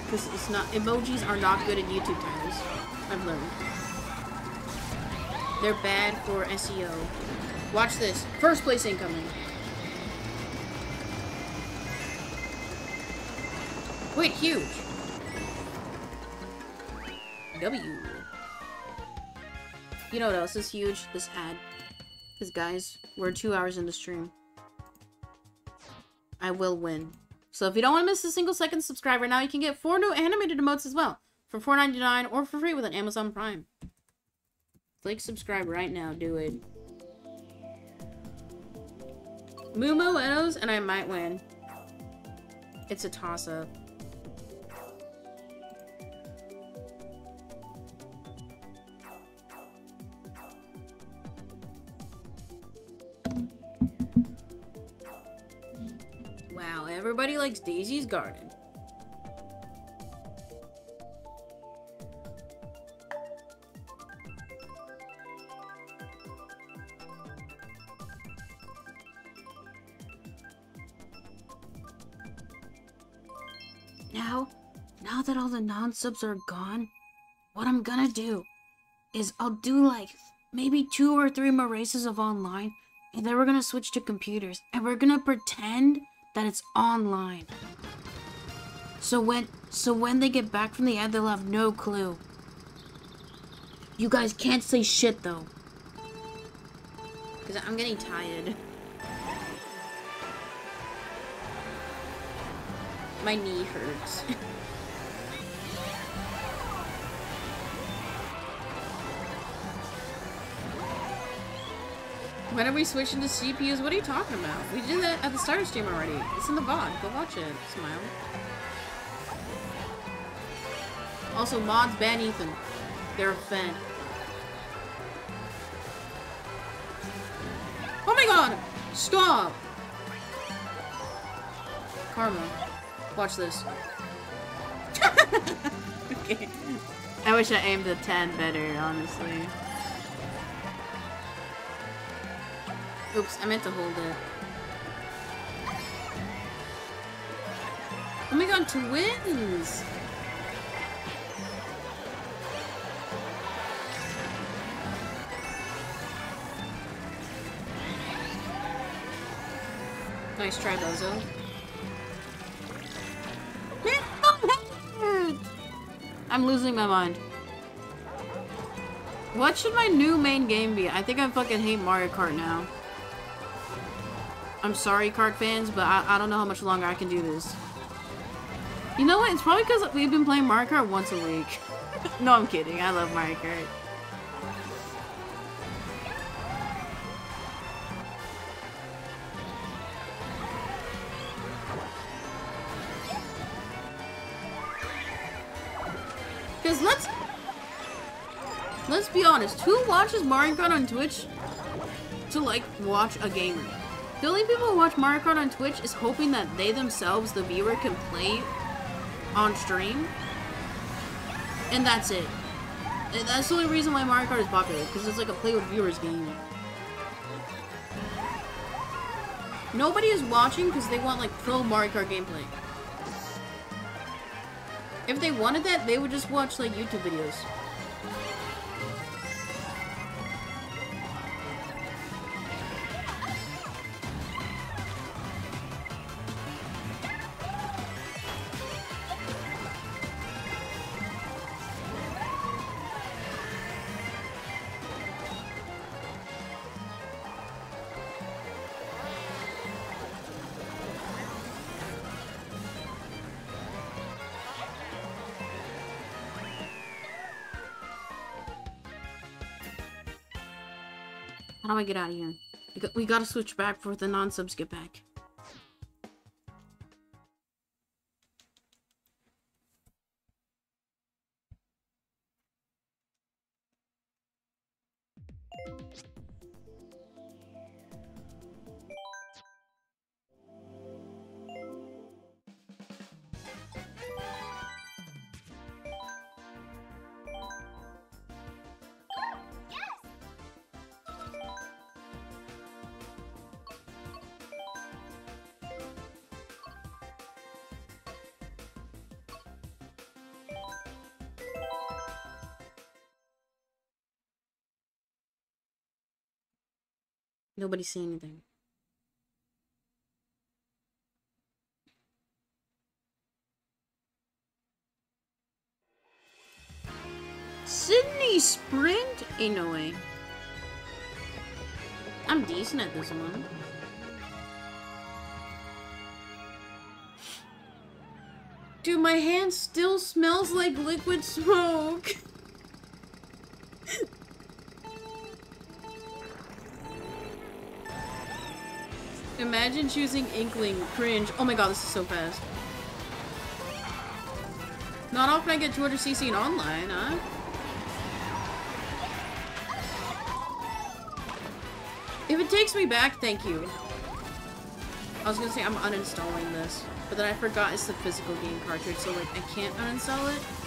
Because it's not, emojis are not good at YouTube titles. I've learned. They're bad for SEO. Watch this. First place incoming. Huge. W. You know what else is huge? This ad. Because guys, we're two hours into the stream. I will win. So if you don't want to miss a single second subscriber now, you can get four new animated emotes as well. For $4.99 or for free with an Amazon Prime. Click subscribe right now. Do it. Mumu Enos and I might win. It's a toss-up. Everybody likes Daisy's Garden. Now, now that all the non-subs are gone, what I'm gonna do is I'll do like maybe two or three more races of online, and then we're gonna switch to computers, and we're gonna pretend that it's online. So when so when they get back from the ad, they'll have no clue. You guys can't say shit though. Cause I'm getting tired. My knee hurts. (laughs) When are we switching to CPUs? What are you talking about? We did that at the start of stream already. It's in the VOD. Go watch it. Smile. Also, mods ban Ethan. They're a fan. Oh my god! Stop! Karma. Watch this. (laughs) okay. I wish I aimed the 10 better, honestly. Oops, I meant to hold it. Oh my god, twins! Nice try, Bozo. (laughs) I'm losing my mind. What should my new main game be? I think I fucking hate Mario Kart now. I'm sorry, Kart fans, but I, I don't know how much longer I can do this. You know what? It's probably because we've been playing Mario Kart once a week. (laughs) no, I'm kidding. I love Mario Kart. Because let's... Let's be honest. Who watches Mario Kart on Twitch to, like, watch a gamer? The only people who watch Mario Kart on Twitch is hoping that they themselves, the viewer, can play on stream. And that's it. And that's the only reason why Mario Kart is popular, because it's like a play with viewers game. Nobody is watching because they want like pro Mario Kart gameplay. If they wanted that, they would just watch like YouTube videos. How do I get out of here? We, got, we gotta switch back before the non-subs get back. Nobody say anything. Sydney Sprint? Ain't no way. I'm decent at this one. Dude, my hand still smells like liquid smoke. (laughs) Imagine choosing Inkling. Cringe. Oh my god, this is so fast. Not often I get 200cc in online, huh? If it takes me back, thank you. I was gonna say I'm uninstalling this, but then I forgot it's the physical game cartridge, so like I can't uninstall it.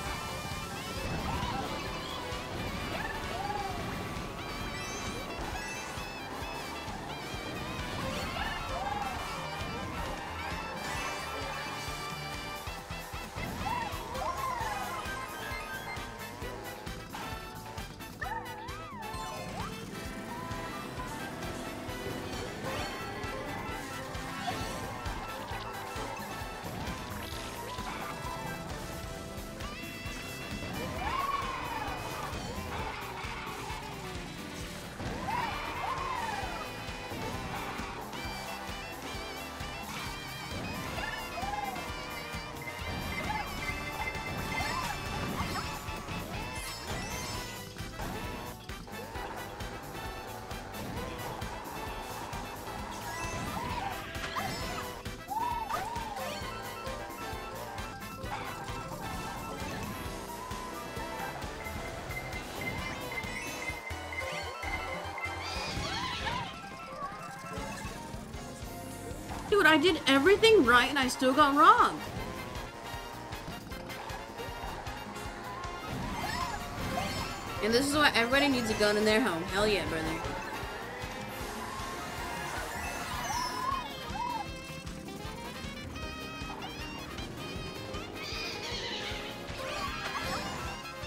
I did everything right and I still got wrong. And this is why everybody needs a gun in their home. Hell yeah, brother.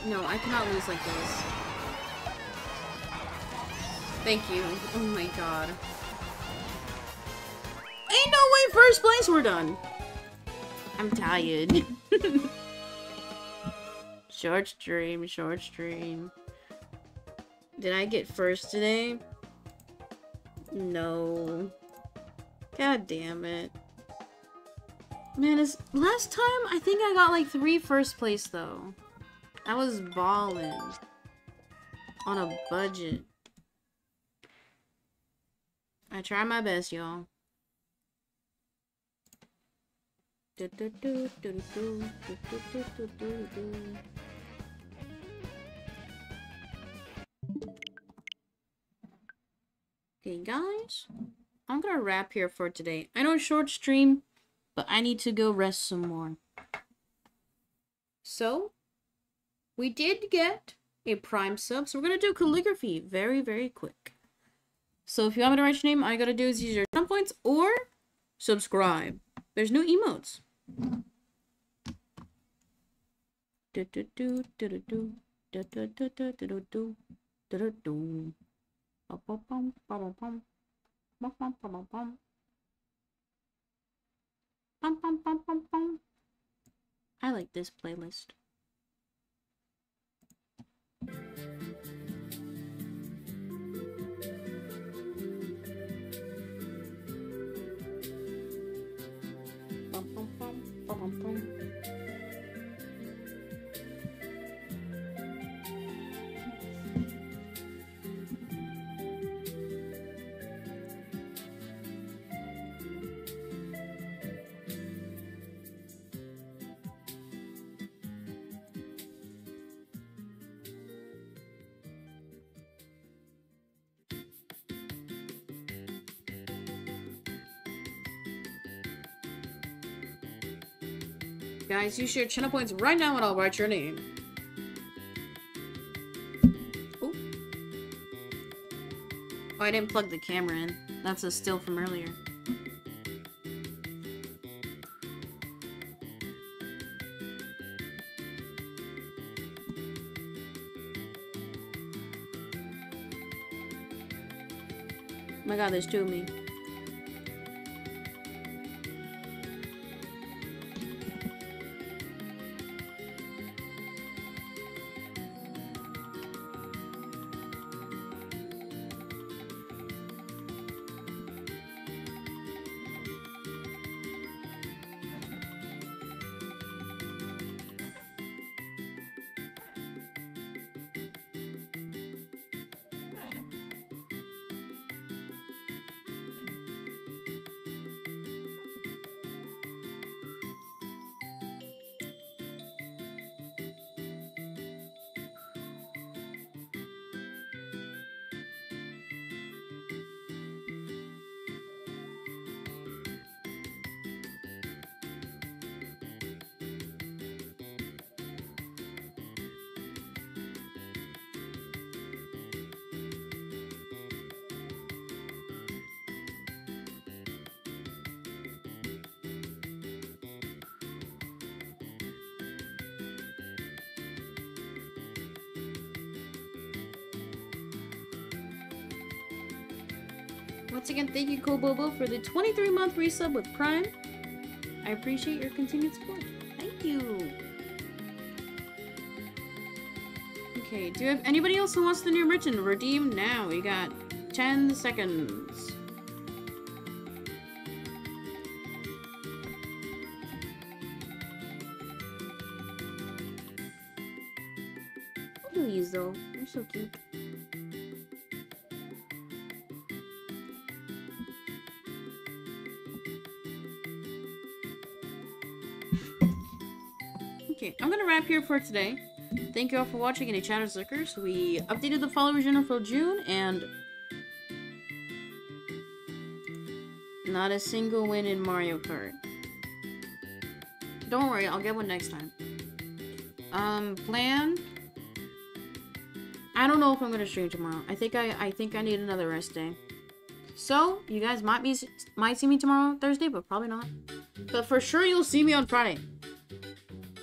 No, I cannot lose like this. Thank you. Oh my god. Ain't no way first place we're done. I'm tired. (laughs) short stream, short stream. Did I get first today? No. God damn it. Man, is last time I think I got like three first place though. I was balling on a budget. I try my best, y'all. Okay, guys. I'm gonna wrap here for today. I know short stream, but I need to go rest some more. So, we did get a prime sub, so we're gonna do calligraphy very, very quick. So if you want me to write your name, all you gotta do is use your jump points or subscribe. There's new emotes. Do do do do do do do do do do do do do do. I like this playlist. Guys, use your channel points right now and I'll write your name. Ooh. Oh, I didn't plug the camera in. That's a still from earlier. Oh my god, there's two of me. Kobobo, for the 23 month resub with Prime. I appreciate your continued support. Thank you. Okay, do you have anybody else who wants the new merchant? Redeem now. You got 10 seconds. Here for today. Thank you all for watching any Chatter Slickers. We updated the followers journal for June and not a single win in Mario Kart. Don't worry, I'll get one next time. Um, plan. I don't know if I'm gonna stream tomorrow. I think I I think I need another rest day. So you guys might be might see me tomorrow Thursday, but probably not. But for sure you'll see me on Friday.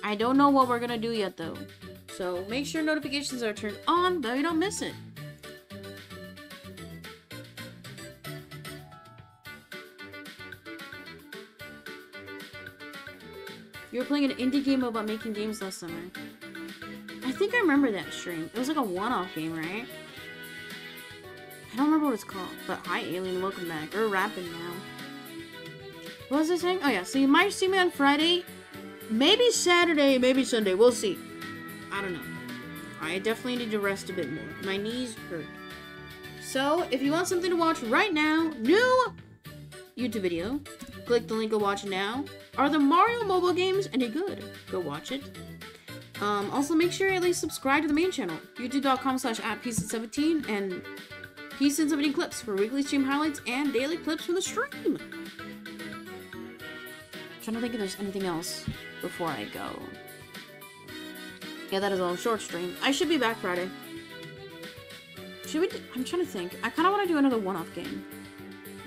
I don't know what we're gonna do yet though. So make sure notifications are turned on though you don't miss it. You were playing an indie game about making games last summer. I think I remember that stream. It was like a one-off game, right? I don't remember what it's called, but hi Alien, welcome back. We're rapping now. What was I saying? Oh yeah, so you might see me on Friday Maybe Saturday, maybe Sunday. We'll see. I don't know. I definitely need to rest a bit more. My knees hurt. So, if you want something to watch right now, new YouTube video, click the link to watch now. Are the Mario mobile games any good? Go watch it. Um, also, make sure you at least subscribe to the main channel, youtube.com slash at 17 and Peacein17 clips for weekly stream highlights and daily clips from the stream. Trying to think if there's anything else before I go. Yeah, that is all short stream. I should be back Friday. Should we? Do, I'm trying to think. I kind of want to do another one-off game.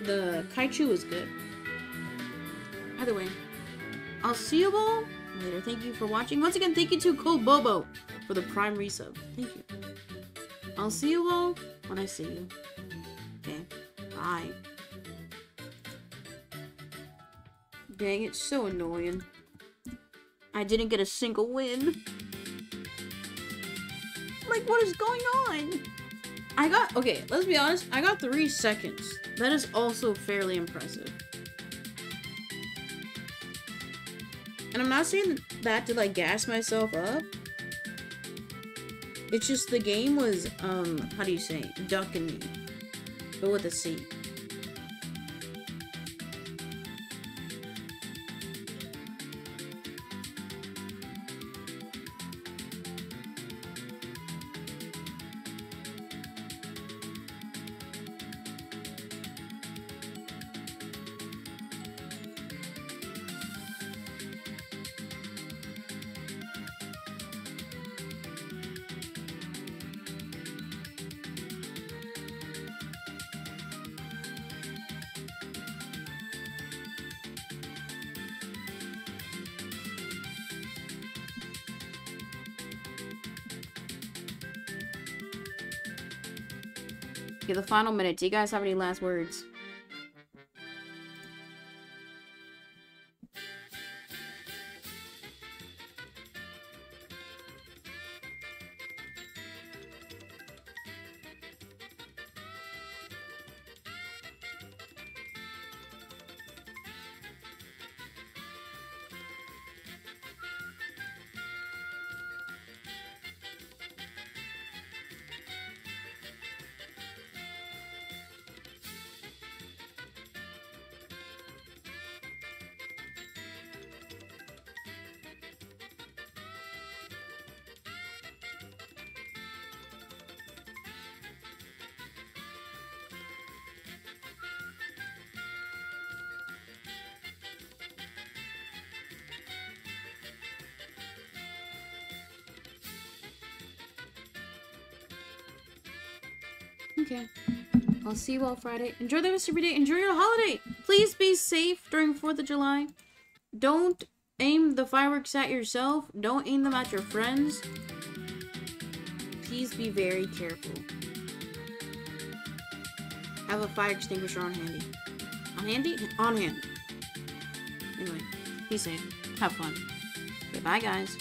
The Kaichu was good. Either way, I'll see you all later. Thank you for watching. Once again, thank you to Cold Bobo for the Prime resub. Thank you. I'll see you all when I see you. Okay. Bye. Dang, it's so annoying. I didn't get a single win. Like, what is going on? I got, okay, let's be honest, I got three seconds. That is also fairly impressive. And I'm not saying that to, like, gas myself up. It's just the game was, um, how do you say, ducking me. But with a C. final minute. Do you guys have any last words? I'll see you all Friday. Enjoy the rest of your day. Enjoy your holiday. Please be safe during 4th of July. Don't aim the fireworks at yourself. Don't aim them at your friends. Please be very careful. Have a fire extinguisher on handy. On handy? On hand. Anyway, be safe. Have fun. Okay, bye guys.